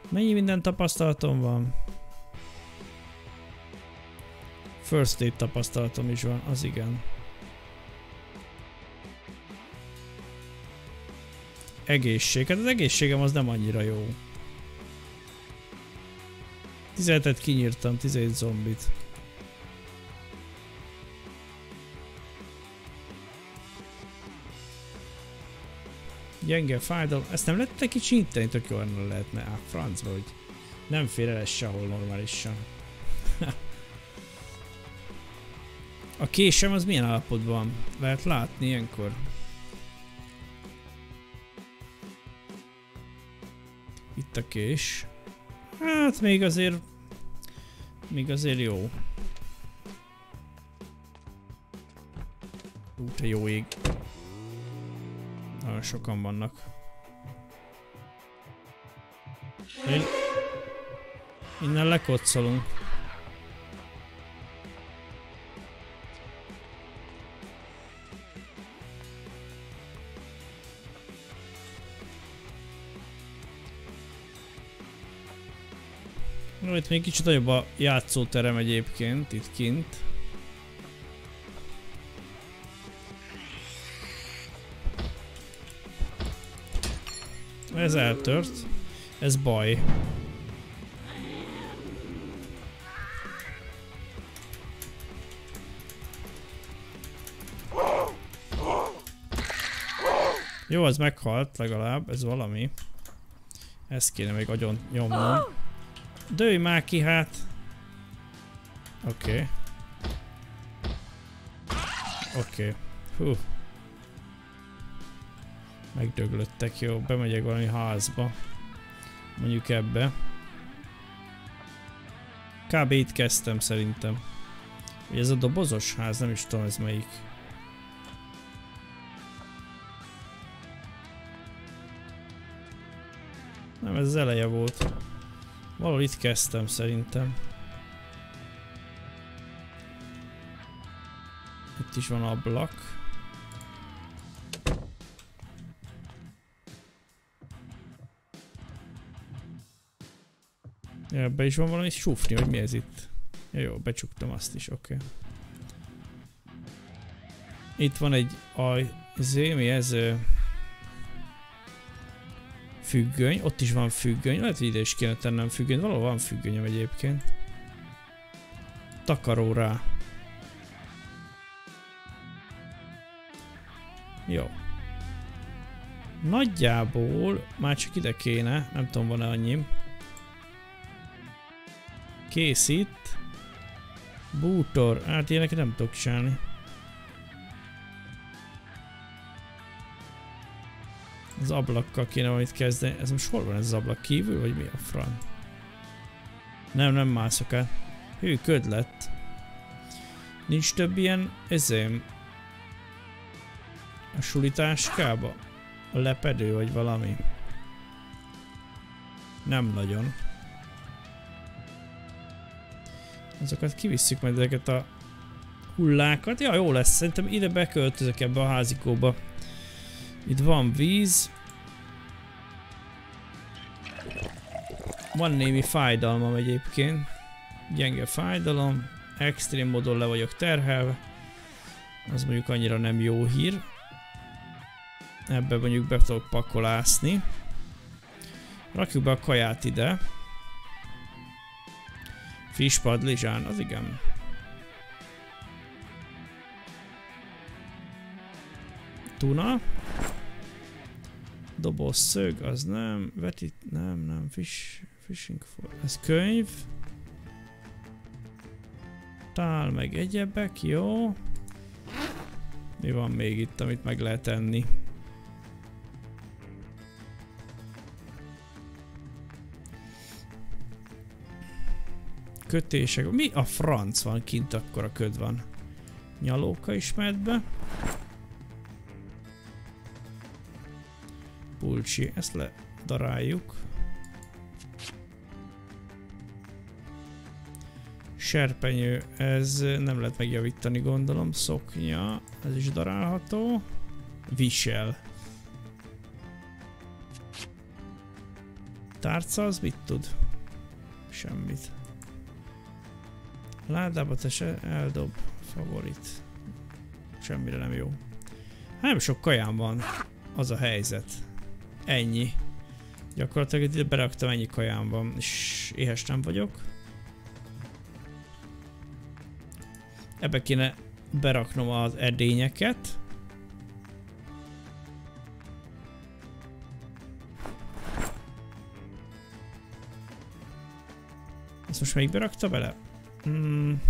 Mennyi minden tapasztalatom van? First aid tapasztalatom is van, az igen. Egészség, hát az egészségem az nem annyira jó. 17-et kinyírtam, 17 zombit. Gyenge fájdal. Ezt nem lehetne kicsinteni? Tök jól lehetne. Á, francba, hogy nem fér el sehol normálisan. [laughs] A késem az milyen állapotban? Lehet látni ilyenkor? Itt a kés. Hát még azért... Még azért jó. Ú, te jó ég. Nagyon sokan vannak. Én... Innen lekoccolunk. Jó, itt még kicsit nagyobb a játszóterem egyébként, itt kint. Ez eltört. Ez baj. Jó, az meghalt legalább, ez valami. Ezt kéne még agyon nyomnom. Dőj már ki hát! Oké. Okay. Oké. Okay. Hú. Megdöglöttek, jó. Bemegyek valami házba. Mondjuk ebbe. Kb. itt kezdtem szerintem. Ugye ez a dobozos ház, nem is tudom ez melyik. Nem, ez az eleje volt. Valahol itt kezdtem szerintem. Itt is van ablak. Ebbe is van valami sufni, hogy mi ez itt. Ja, jó, becsuktam azt is, oké. Okay. Itt van egy aj, zé, mi ez? Függöny, ott is van függöny, lehet, hogy ide is kéne tennem függöny, valahol van függönyöm egyébként. Takaró rá. Jó. Nagyjából már csak ide kéne, nem tudom van-e annyi. Készít. Bútor, hát ilyeneket nem tudok csinálni. Az ablakkal kéne valamit kezdeni. Ez most hol van ez az ablak kívül, vagy mi a fran? Nem, nem mászok el. Hű, köd lett. Nincs több ilyen, ezém. A sulitáskába? A lepedő, vagy valami? Nem nagyon. Azokat kivisszük majd ezeket a hullákat. Ja, jó lesz. Szerintem ide beköltözök ebbe a házikóba. Itt van víz. Van némi fájdalmam egyébként. Gyenge fájdalom. Extrém módon le vagyok terhelve. Az mondjuk annyira nem jó hír. Ebbe mondjuk be tudok pakolászni. Rakjuk be a kaját ide. Fish padlizsán, az igen. Tuna. Doboz szög, az nem. Vetit, nem, nem. Fish, fishing for. Ez könyv. Tál meg egyebek, jó. Mi van még itt, amit meg lehet enni? Kötések. Mi a franc van kint, akkor a köd van? Nyalóka is mehet be. Pulcsi, ezt ledaráljuk. Serpenyő, ez nem lehet megjavítani gondolom. Szoknya, ez is darálható. Visel. Tárca az mit tud? Semmit. Ládába te se eldob. Favorit. Semmire nem jó. Hát nem sok kajám van. Az a helyzet. Ennyi. Gyakorlatilag itt beraktam ennyi kajám van, és éhes nem vagyok. Ebbe kéne beraknom az edényeket. Ezt most még berakta bele? Hmm.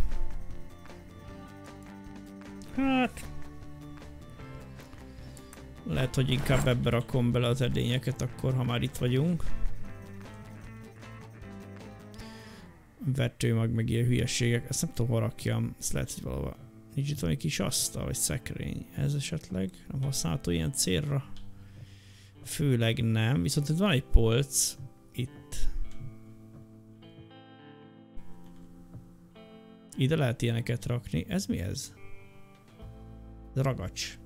Hát... Lehet, hogy inkább ebbe rakom bele az edényeket akkor, ha már itt vagyunk. Vetőmag, meg ilyen hülyeségek. Ezt nem tudom, hol rakjam. Ezt lehet, hogy valahol... Nincs itt valami kis asztal, vagy szekrény. Ez esetleg nem használható ilyen célra. Főleg nem. Viszont itt van egy polc. Ide lehet ilyeneket rakni. Ez mi ez? Ez ragacs.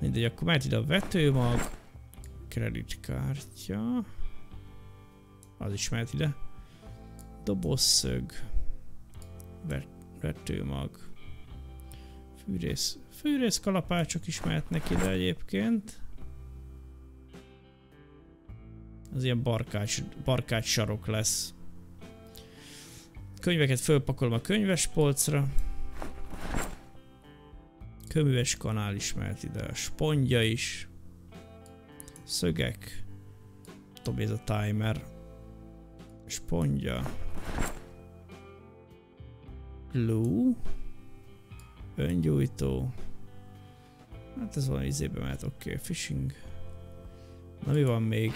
Mindegy, akkor mehet ide a vetőmag. Kreditkártya. Az is mehet ide. Dobozszög. Vetőmag. Fűrész. Fűrész kalapácsok is mehetnek ide egyébként. Az ilyen barkács, barkács sarok lesz. Könyveket fölpakolom a könyves polcra. Köműves kanál is ide, a spondja is. Szögek. Tudom, ez a timer. Spondja. Glue. Öngyújtó. Hát ez van izébe mehet, oké, okay. fishing. Na mi van még?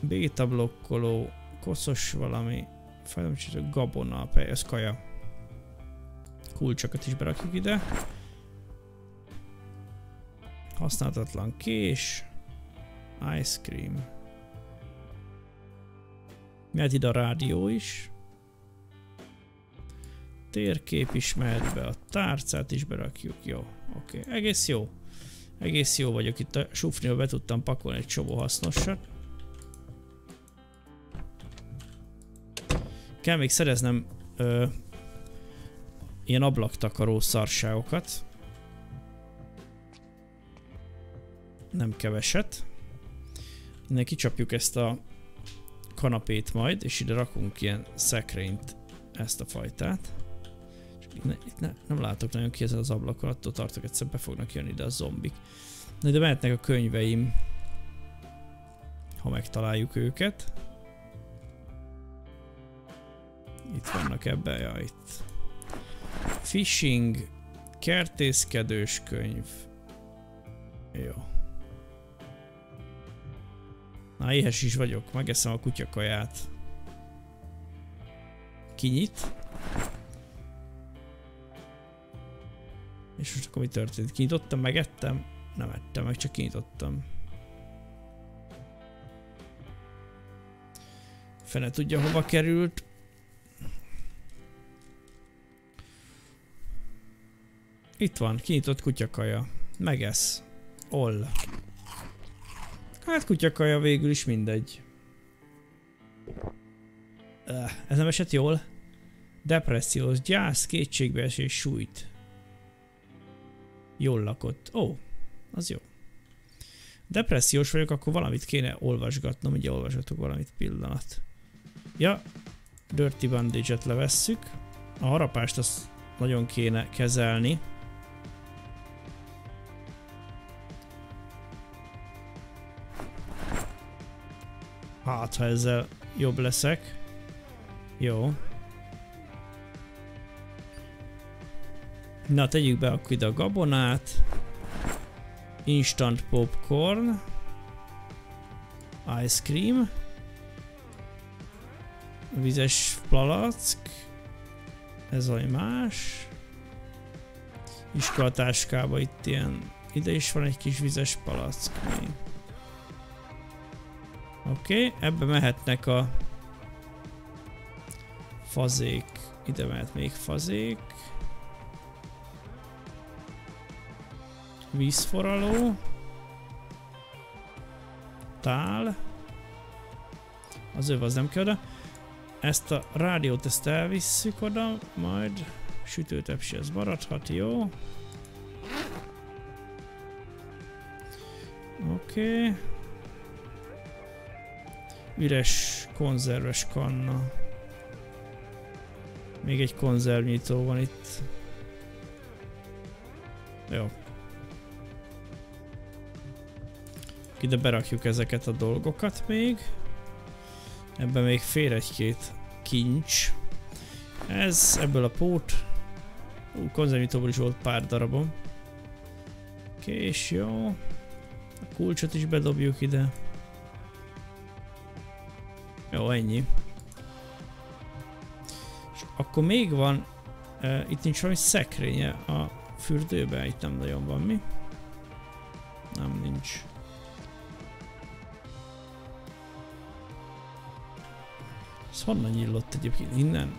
Béta blokkoló, koszos valami, fejlemcsítő gabona, ez kaja. Kulcsokat is berakjuk ide. Használhatatlan kés. Ice cream. Mehet ide a rádió is. Térkép is mehet be, a tárcát is berakjuk. Jó, oké. Okay. Egész jó. Egész jó vagyok itt a sufniba be tudtam pakolni egy csomó hasznosat. Kell még szereznem ö, ilyen ablaktakaró szarságokat. Nem keveset. Innen kicsapjuk ezt a kanapét majd, és ide rakunk ilyen szekrényt, ezt a fajtát. Ne, itt ne, nem látok nagyon ki ezzel az ablakon, attól tartok egyszer be fognak jönni ide a zombik. Na ide mehetnek a könyveim, ha megtaláljuk őket. Itt vannak ebben, ja itt. Fishing, kertészkedős könyv. Jó. Na, éhes is vagyok, megeszem a kutyakaját. Kinyit. És most akkor mi történt? Kinyitottam, megettem? Nem ettem, meg csak kinyitottam. Fene tudja hova került. Itt van, kinyitott kutyakaja. Megesz. Oll. Hát kutyakaja végül is mindegy. Ez nem esett jól? Depressziós, gyász, kétségbeesés, sújt. Jól lakott. Ó, az jó. Depressziós vagyok, akkor valamit kéne olvasgatnom, ugye olvasgatok valamit pillanat. Ja, Dirty Bandage-et levesszük. A harapást azt nagyon kéne kezelni. Hát, ha ezzel jobb leszek. Jó. Na, tegyük be akkor ide a gabonát. Instant popcorn. Ice cream. Vizes palack. Ez vagy más. Iskolatáskába itt ilyen... Ide is van egy kis vizes palack még. Oké, okay, ebbe mehetnek a fazék. Ide mehet még fazék. Vízforraló. Tál. Az öv az nem kell oda. Ezt a rádiót ezt elvisszük oda, majd sütőtepsi ez maradhat, jó. Oké. Okay. Üres konzerves kanna. Még egy konzervnyitó van itt. Jó. Ide berakjuk ezeket a dolgokat még. Ebben még fér egy-két kincs. Ez ebből a pót. Ú, konzervnyitóból is volt pár darabom. Kés, jó. A kulcsot is bedobjuk ide. Jó, ennyi. És akkor még van, uh, itt nincs valami szekrénye a fürdőben, itt nem nagyon van mi. Nem, nincs. Ez honnan nyílott egyébként? Innen?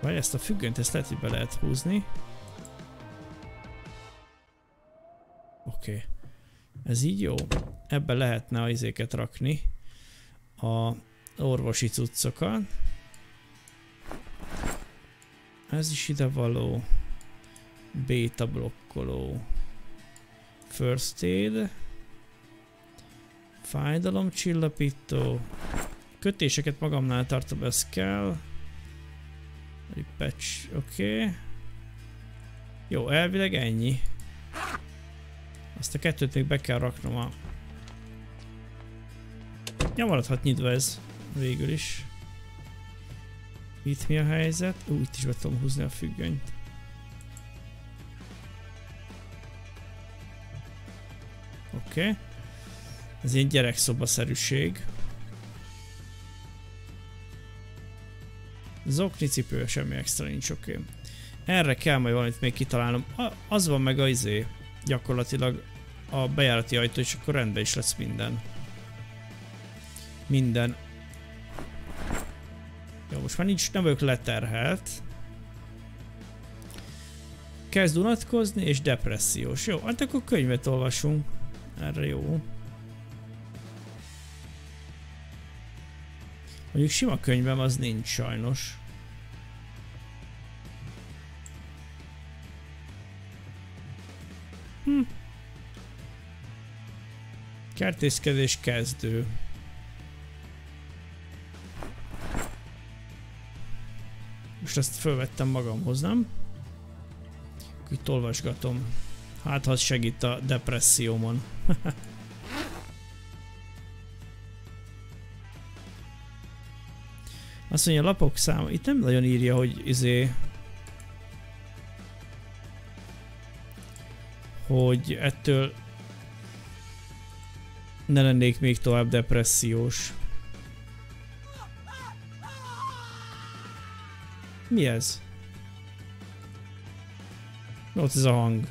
Vagy ezt a függönyt, ezt lehet, hogy be lehet húzni. Oké. Okay. Ez így jó. Ebbe lehetne a izéket rakni. A orvosi cuccokat. Ez is ide való. Beta blokkoló. First aid. Fájdalomcsillapító. Kötéseket magamnál tartom, ez kell. Patch, oké. Okay. Jó, elvileg ennyi. Azt a kettőt még be kell raknom a... Ja, maradhat nyitva ez végül is. Itt mi a helyzet? Ú, itt is be tudom húzni a függönyt. Oké. Okay. Ez egy gyerekszobaszerűség. Zokni cipő, semmi extra nincs, oké. Okay. Erre kell majd valamit még kitalálnom. A, az van meg az izé, gyakorlatilag a bejárati ajtó, és akkor rendben is lesz minden. Minden. Jó, most már nincs, nem vagyok leterhelt. Kezd unatkozni, és depressziós. Jó, hát akkor könyvet olvasunk. Erre jó. Mondjuk sima könyvem az nincs sajnos. Hm. Kertészkedés kezdő. Most ezt felvettem magamhoz, nem? Itt olvasgatom. Hát, ha segít a depressziómon. [laughs] Azt mondja, a lapok száma. Itt nem nagyon írja, hogy izé... Hogy ettől ne lennék még tovább depressziós. Mi ez? Ott ez a hang.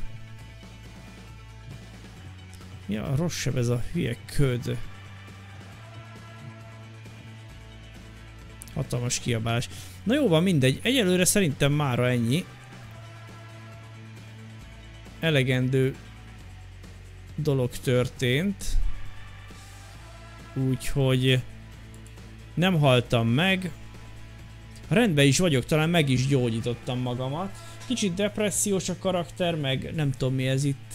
Mi a rossz ez a hülye köd? Hatalmas kiabálás. Na jó van, mindegy. Egyelőre szerintem mára ennyi. Elegendő dolog történt. Úgyhogy nem haltam meg. Rendben is vagyok, talán meg is gyógyítottam magamat. Kicsit depressziós a karakter, meg nem tudom mi ez itt.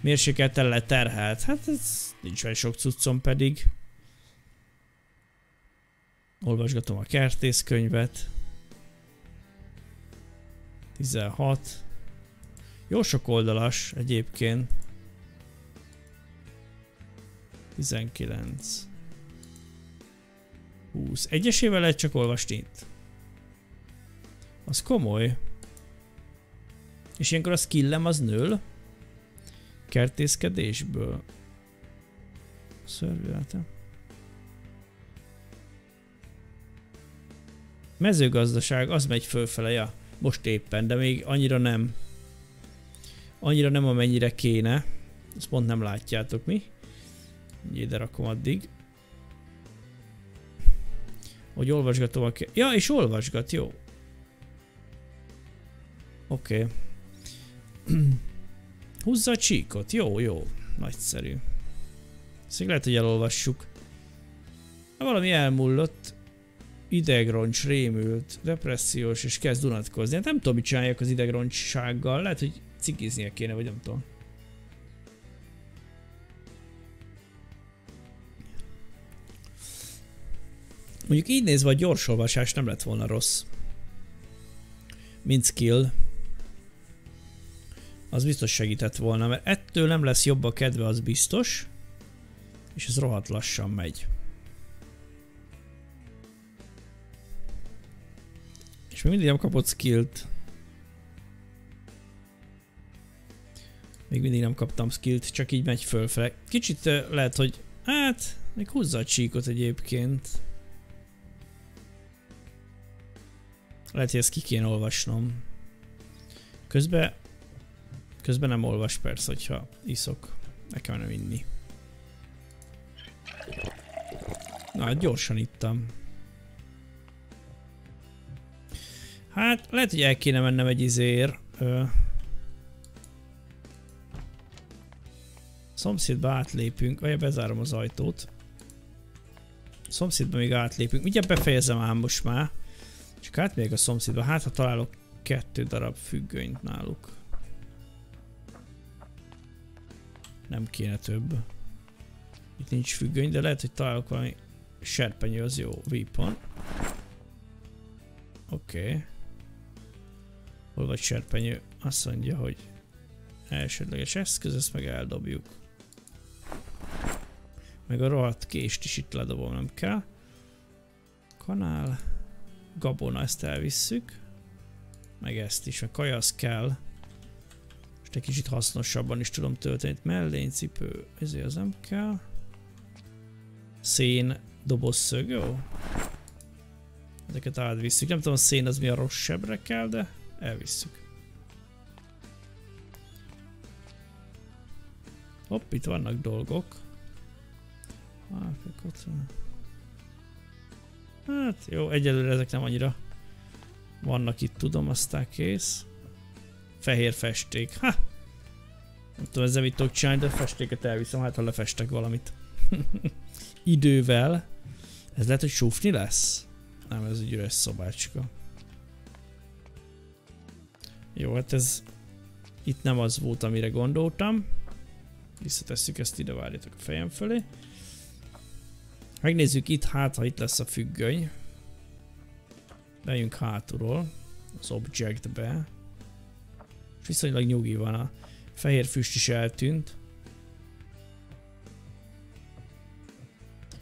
Mérsékelten leterhelt. Hát ez nincs olyan sok cuccom pedig. Olvasgatom a kertészkönyvet. 16. Jó sok oldalas egyébként. 19. 20. Egyesével lehet csak olvasni itt. Az komoly. És ilyenkor a skillem az nől. Kertészkedésből. Szörvületem. Mezőgazdaság, az megy fölfele, ja. Most éppen, de még annyira nem. Annyira nem, amennyire kéne. Ezt pont nem látjátok mi. Ide rakom addig. Hogy olvasgatom a... Ja, és olvasgat, jó. Oké. Okay. [clears throat] Húzza a csíkot, jó, jó. Nagyszerű. Ezt lehet, hogy elolvassuk. Valami elmullott idegroncs rémült, depressziós, és kezd unatkozni. Hát nem tudom, mit csináljak az idegroncssággal. Lehet, hogy cikiznie kéne, vagy nem tudom. Mondjuk így nézve a gyorsolvasás nem lett volna rossz. Mint skill. Az biztos segített volna, mert ettől nem lesz jobb a kedve, az biztos. És ez rohadt lassan megy. És még mindig nem kapott skillt. Még mindig nem kaptam skillt, csak így megy fölfele. Kicsit lehet, hogy hát, még húzza a csíkot egyébként. Lehet, hogy ezt ki kéne olvasnom. Közben, közben nem olvas persze, hogyha iszok. Nekem nem inni. Na, hát gyorsan ittam. Hát, lehet, hogy el kéne mennem egy izér. Ö... Szomszédba átlépünk, vagy bezárom az ajtót. Szomszédba még átlépünk. Mindjárt befejezem ám most már. Csak átmegyek a szomszédba. Hát, ha találok kettő darab függönyt náluk. Nem kéne több. Itt nincs függöny, de lehet, hogy találok valami serpenyő, az jó. Weapon. Oké. Okay. Hol vagy serpenyő? Azt mondja, hogy elsődleges eszköz, ezt meg eldobjuk. Meg a rohadt kést is itt ledobom, nem kell. Kanál. Gabona, ezt elvisszük. Meg ezt is, a kaja az kell. Most egy kicsit hasznosabban is tudom tölteni. Mellénycipő, ezért az nem kell. Szén, dobozszög, jó? Ezeket átvisszük. Nem tudom, a szén az mi a rossz kell, de elvisszük. Hopp, itt vannak dolgok. Hát jó, egyelőre ezek nem annyira vannak itt, tudom, aztán kész. Fehér festék. Ha! Nem tudom, ezzel mit tudok csinálni, de festéket elviszem, hát ha lefestek valamit. [laughs] Idővel. Ez lehet, hogy súfni lesz? Nem, ez egy üres szobácska. Jó, hát ez itt nem az volt, amire gondoltam. Visszatesszük ezt ide, várjatok a fejem fölé. Megnézzük itt, hát ha itt lesz a függöny. Lejünk hátulról az objectbe. És viszonylag nyugi van, a fehér füst is eltűnt.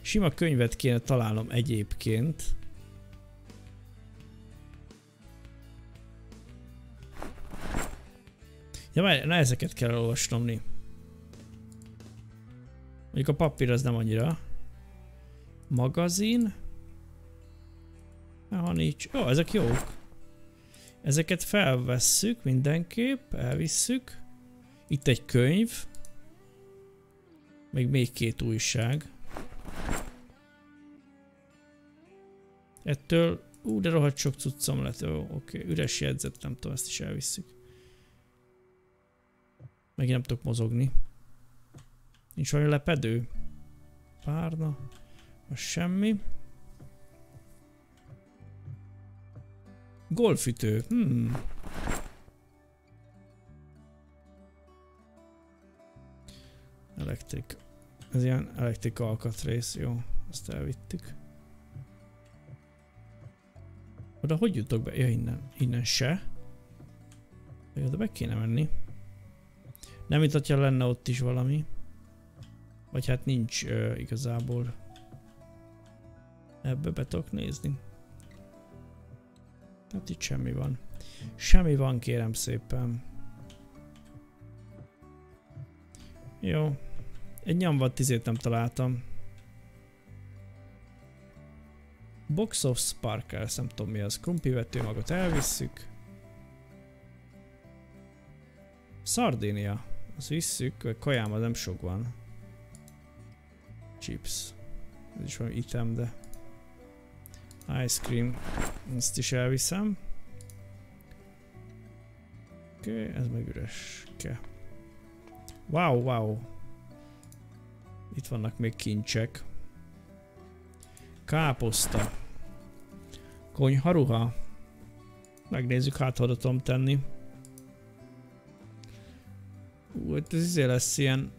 Sima könyvet kéne találnom egyébként. Ja, várj, na ezeket kell olvasnom. Mondjuk a papír az nem annyira. Magazin. Ha nincs. Jó, ezek jók. Ezeket felvesszük mindenképp, elvisszük. Itt egy könyv. Még még két újság. Ettől, ú, de rohadt sok cuccom lett, oké, üres jegyzet, nem tudom, ezt is elvisszük. Megint nem tudok mozogni. Nincs valami lepedő? Párna. Most semmi. Golfütő. Hmm. Elektrik. Ez ilyen elektrik alkatrész, jó. Azt elvittük. Oda hogy jutok be? Ja, innen. Innen se. Jó, de be kéne menni. Nem mint hogyha lenne ott is valami. Vagy hát nincs uh, igazából. Ebbe be tudok nézni. Hát itt semmi van. Semmi van kérem szépen. Jó. Egy nyomvat tizét nem találtam. Box of Sparkles, nem tudom mi az. Krumpi vetőmagot elvisszük. Sardinia. Azt visszük, kajám nem sok van. Chips. Ez is valami item, de... Ice cream. Ezt is elviszem. Oké, okay, ez meg üres. Okay. Wow, wow. Itt vannak még kincsek. Káposzta. Konyharuha. Megnézzük, hát oda tudom tenni. Ú, itt ez izé lesz ilyen...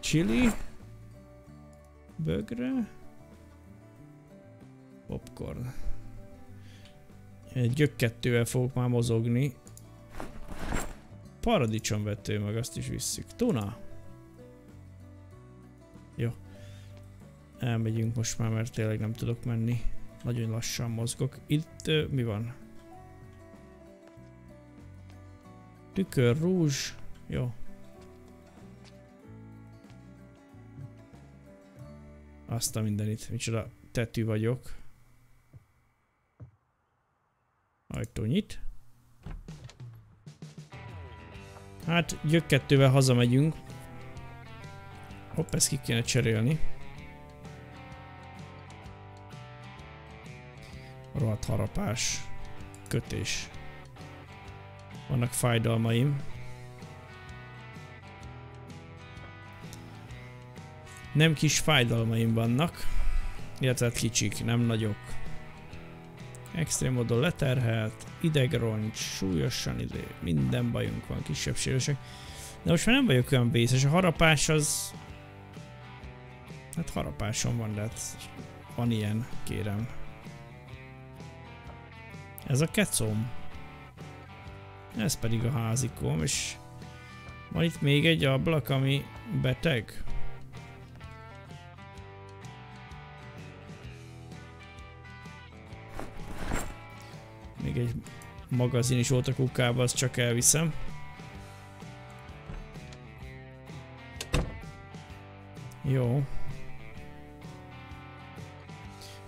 Chili. Bögre. Popcorn. Egy gyökkettővel fogok már mozogni. Paradicsomvető, meg azt is visszük. Tuna. Jó. Elmegyünk most már, mert tényleg nem tudok menni. Nagyon lassan mozgok. Itt uh, mi van? Tükör, rúzs. Jó. Azt a mindenit. Micsoda tetű vagyok. Ajtó nyit. Hát, gyökkettővel hazamegyünk. Hopp, ezt ki kéne cserélni. Rohadt harapás. Kötés. Vannak fájdalmaim. Nem kis fájdalmaim vannak. Illetve hát kicsik, nem nagyok. Extrém módon leterhelt, idegroncs, súlyosan idő, minden bajunk van, kisebb sérülések. De most már nem vagyok olyan vészes, a harapás az... Hát harapásom van, de hát van ilyen, kérem. Ez a kecom. Ez pedig a házikom, és van itt még egy ablak, ami beteg. Egy magazin is volt a kukába, azt csak elviszem. Jó.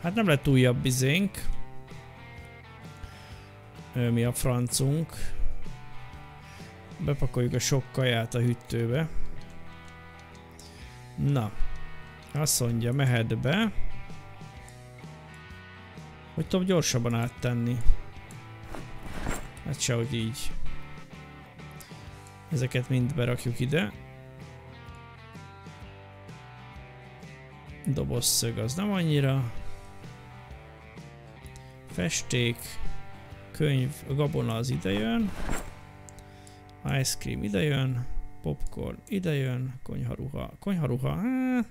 Hát nem lett újabb bizénk. Mi a francunk. Bepakoljuk a sok kaját a hűtőbe. Na. Azt mondja, mehet be. Hogy tudom gyorsabban áttenni. Hát sehogy így. Ezeket mind berakjuk ide. Dobozszög az nem annyira. Festék. Könyv, a gabona az idejön. Ice cream idejön. Popcorn idejön. Konyharuha. Konyharuha, hát.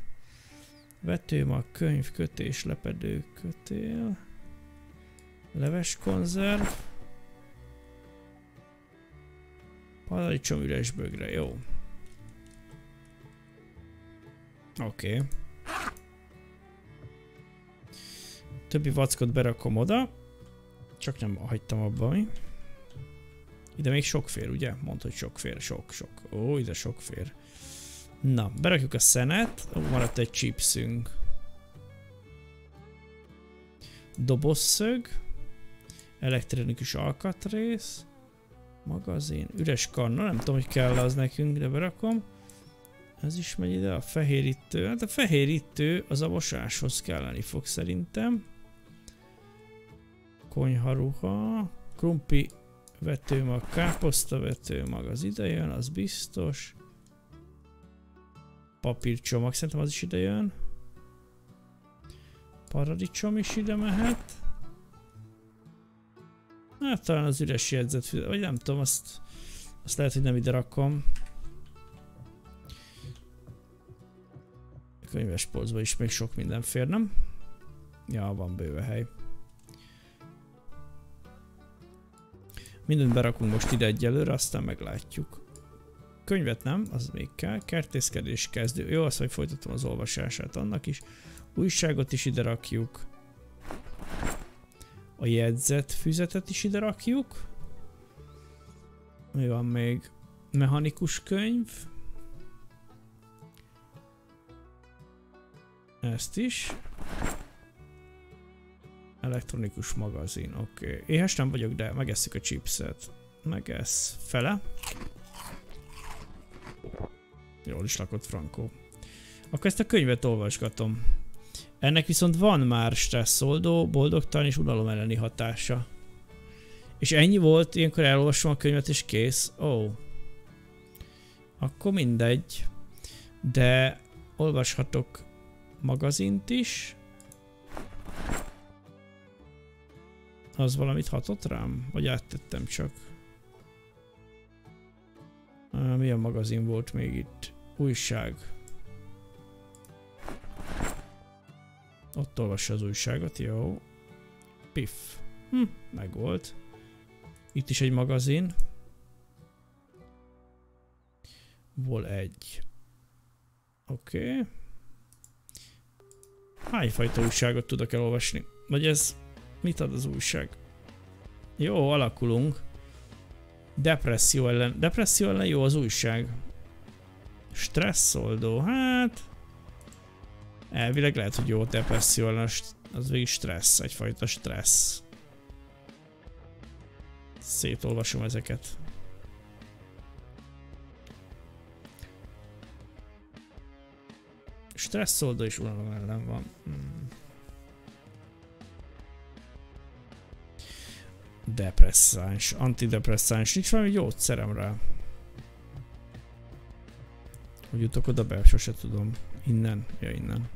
Vetőmag, könyv, kötés, lepedő, kötél. Leves konzerv. Paradicsom üres bögre, jó. Oké. Okay. Többi vackot berakom oda. Csak nem hagytam abba, mi? Ide még sok fér, ugye? Mondta, hogy sok fér, sok, sok. Ó, ide sok fér. Na, berakjuk a szenet. Ó, maradt egy chipsünk. Dobozszög. Elektronikus alkatrész. Magazin, üres kanna, nem tudom, hogy kell az nekünk, de berakom. Ez is megy ide, a fehérítő. Hát a fehérítő az a mosáshoz kelleni fog szerintem. Konyharuha, krumpi vetőmag, káposzta vetőmag, az ide jön, az biztos. Papírcsomag, szerintem az is ide jön. Paradicsom is ide mehet. Hát talán az üres jegyzet, vagy nem tudom, azt, azt lehet, hogy nem ide rakom. Könyves polcba is még sok minden fér, nem? Ja, van bőve hely. Mindent berakunk most ide egyelőre, aztán meglátjuk. Könyvet nem, az még kell. Kertészkedés kezdő. Jó, azt, hogy folytatom az olvasását annak is. Újságot is ide rakjuk. A jegyzet füzetet is ide rakjuk. Mi van még? Mechanikus könyv. Ezt is. Elektronikus magazin, oké. Okay. Éhes nem vagyok, de megesszük a chipset. Megesz fele. Jól is lakott Franco. Akkor ezt a könyvet olvasgatom. Ennek viszont van már stresszoldó, boldogtalan és unalom elleni hatása. És ennyi volt, ilyenkor elolvasom a könyvet és kész. Ó. Oh. Akkor mindegy. De olvashatok magazint is. Az valamit hatott rám? Vagy áttettem csak? Milyen magazin volt még itt? Újság. Ott olvassa az újságot, jó. Piff. Hm, meg volt. Itt is egy magazin. Vol egy. Oké. Okay. Hányfajta újságot tudok elolvasni? Vagy ez Mit ad az újság? Jó, alakulunk. Depresszió ellen. Depresszió ellen jó az újság. Stresszoldó. Hát... Elvileg lehet, hogy jó depresszió ellen. Az végig stressz. Egyfajta stressz. Szétolvasom ezeket. Stresszoldó és unalom ellen van. Hmm. Depresszáns, antidepresszáns, nincs valami gyógyszerem rá. Hogy jutok oda be? Sose tudom. Innen? Ja, innen.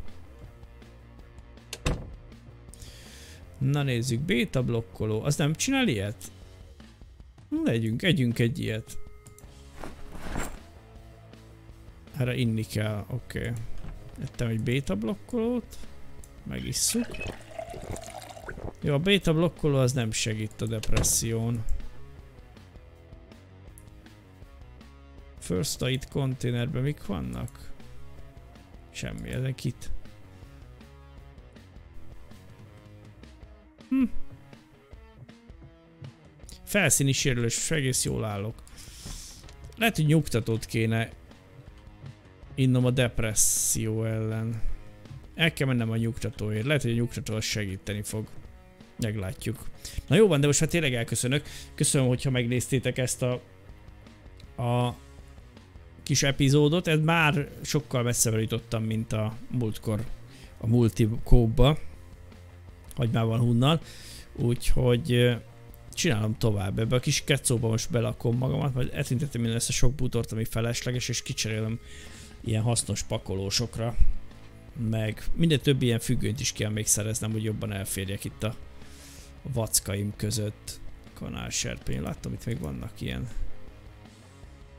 Na nézzük, beta blokkoló. Az nem csinál ilyet? Legyünk, együnk egy ilyet. Erre inni kell, oké. Okay. Ettem egy beta blokkolót. Megisszuk. Jó, a beta blokkoló az nem segít a depresszión. First aid konténerben mik vannak? Semmi, ezek itt. Hm. Felszíni sérülés, egész jól állok. Lehet, hogy nyugtatót kéne innom a depresszió ellen. El kell mennem a nyugtatóért. Lehet, hogy a nyugtató az segíteni fog. Meglátjuk. Na jó van, de most már tényleg elköszönök. Köszönöm, hogyha megnéztétek ezt a, a kis epizódot. Ez már sokkal messzebbre jutottam, mint a múltkor a multi kóba. Hagymával hunnal. Úgyhogy csinálom tovább. Ebbe a kis kecóba most belakom magamat, majd etintettem minden ezt a sok bútort, ami felesleges, és kicserélem ilyen hasznos pakolósokra. Meg minden több ilyen függönyt is kell még szereznem, hogy jobban elférjek itt a vackaim között kanál serpény. Láttam, itt még vannak ilyen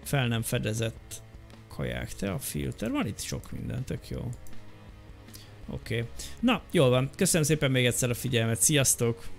fel nem fedezett kaják. Te a filter, van itt sok minden, tök jó. Oké. Okay. Na, jól van. Köszönöm szépen még egyszer a figyelmet. Sziasztok!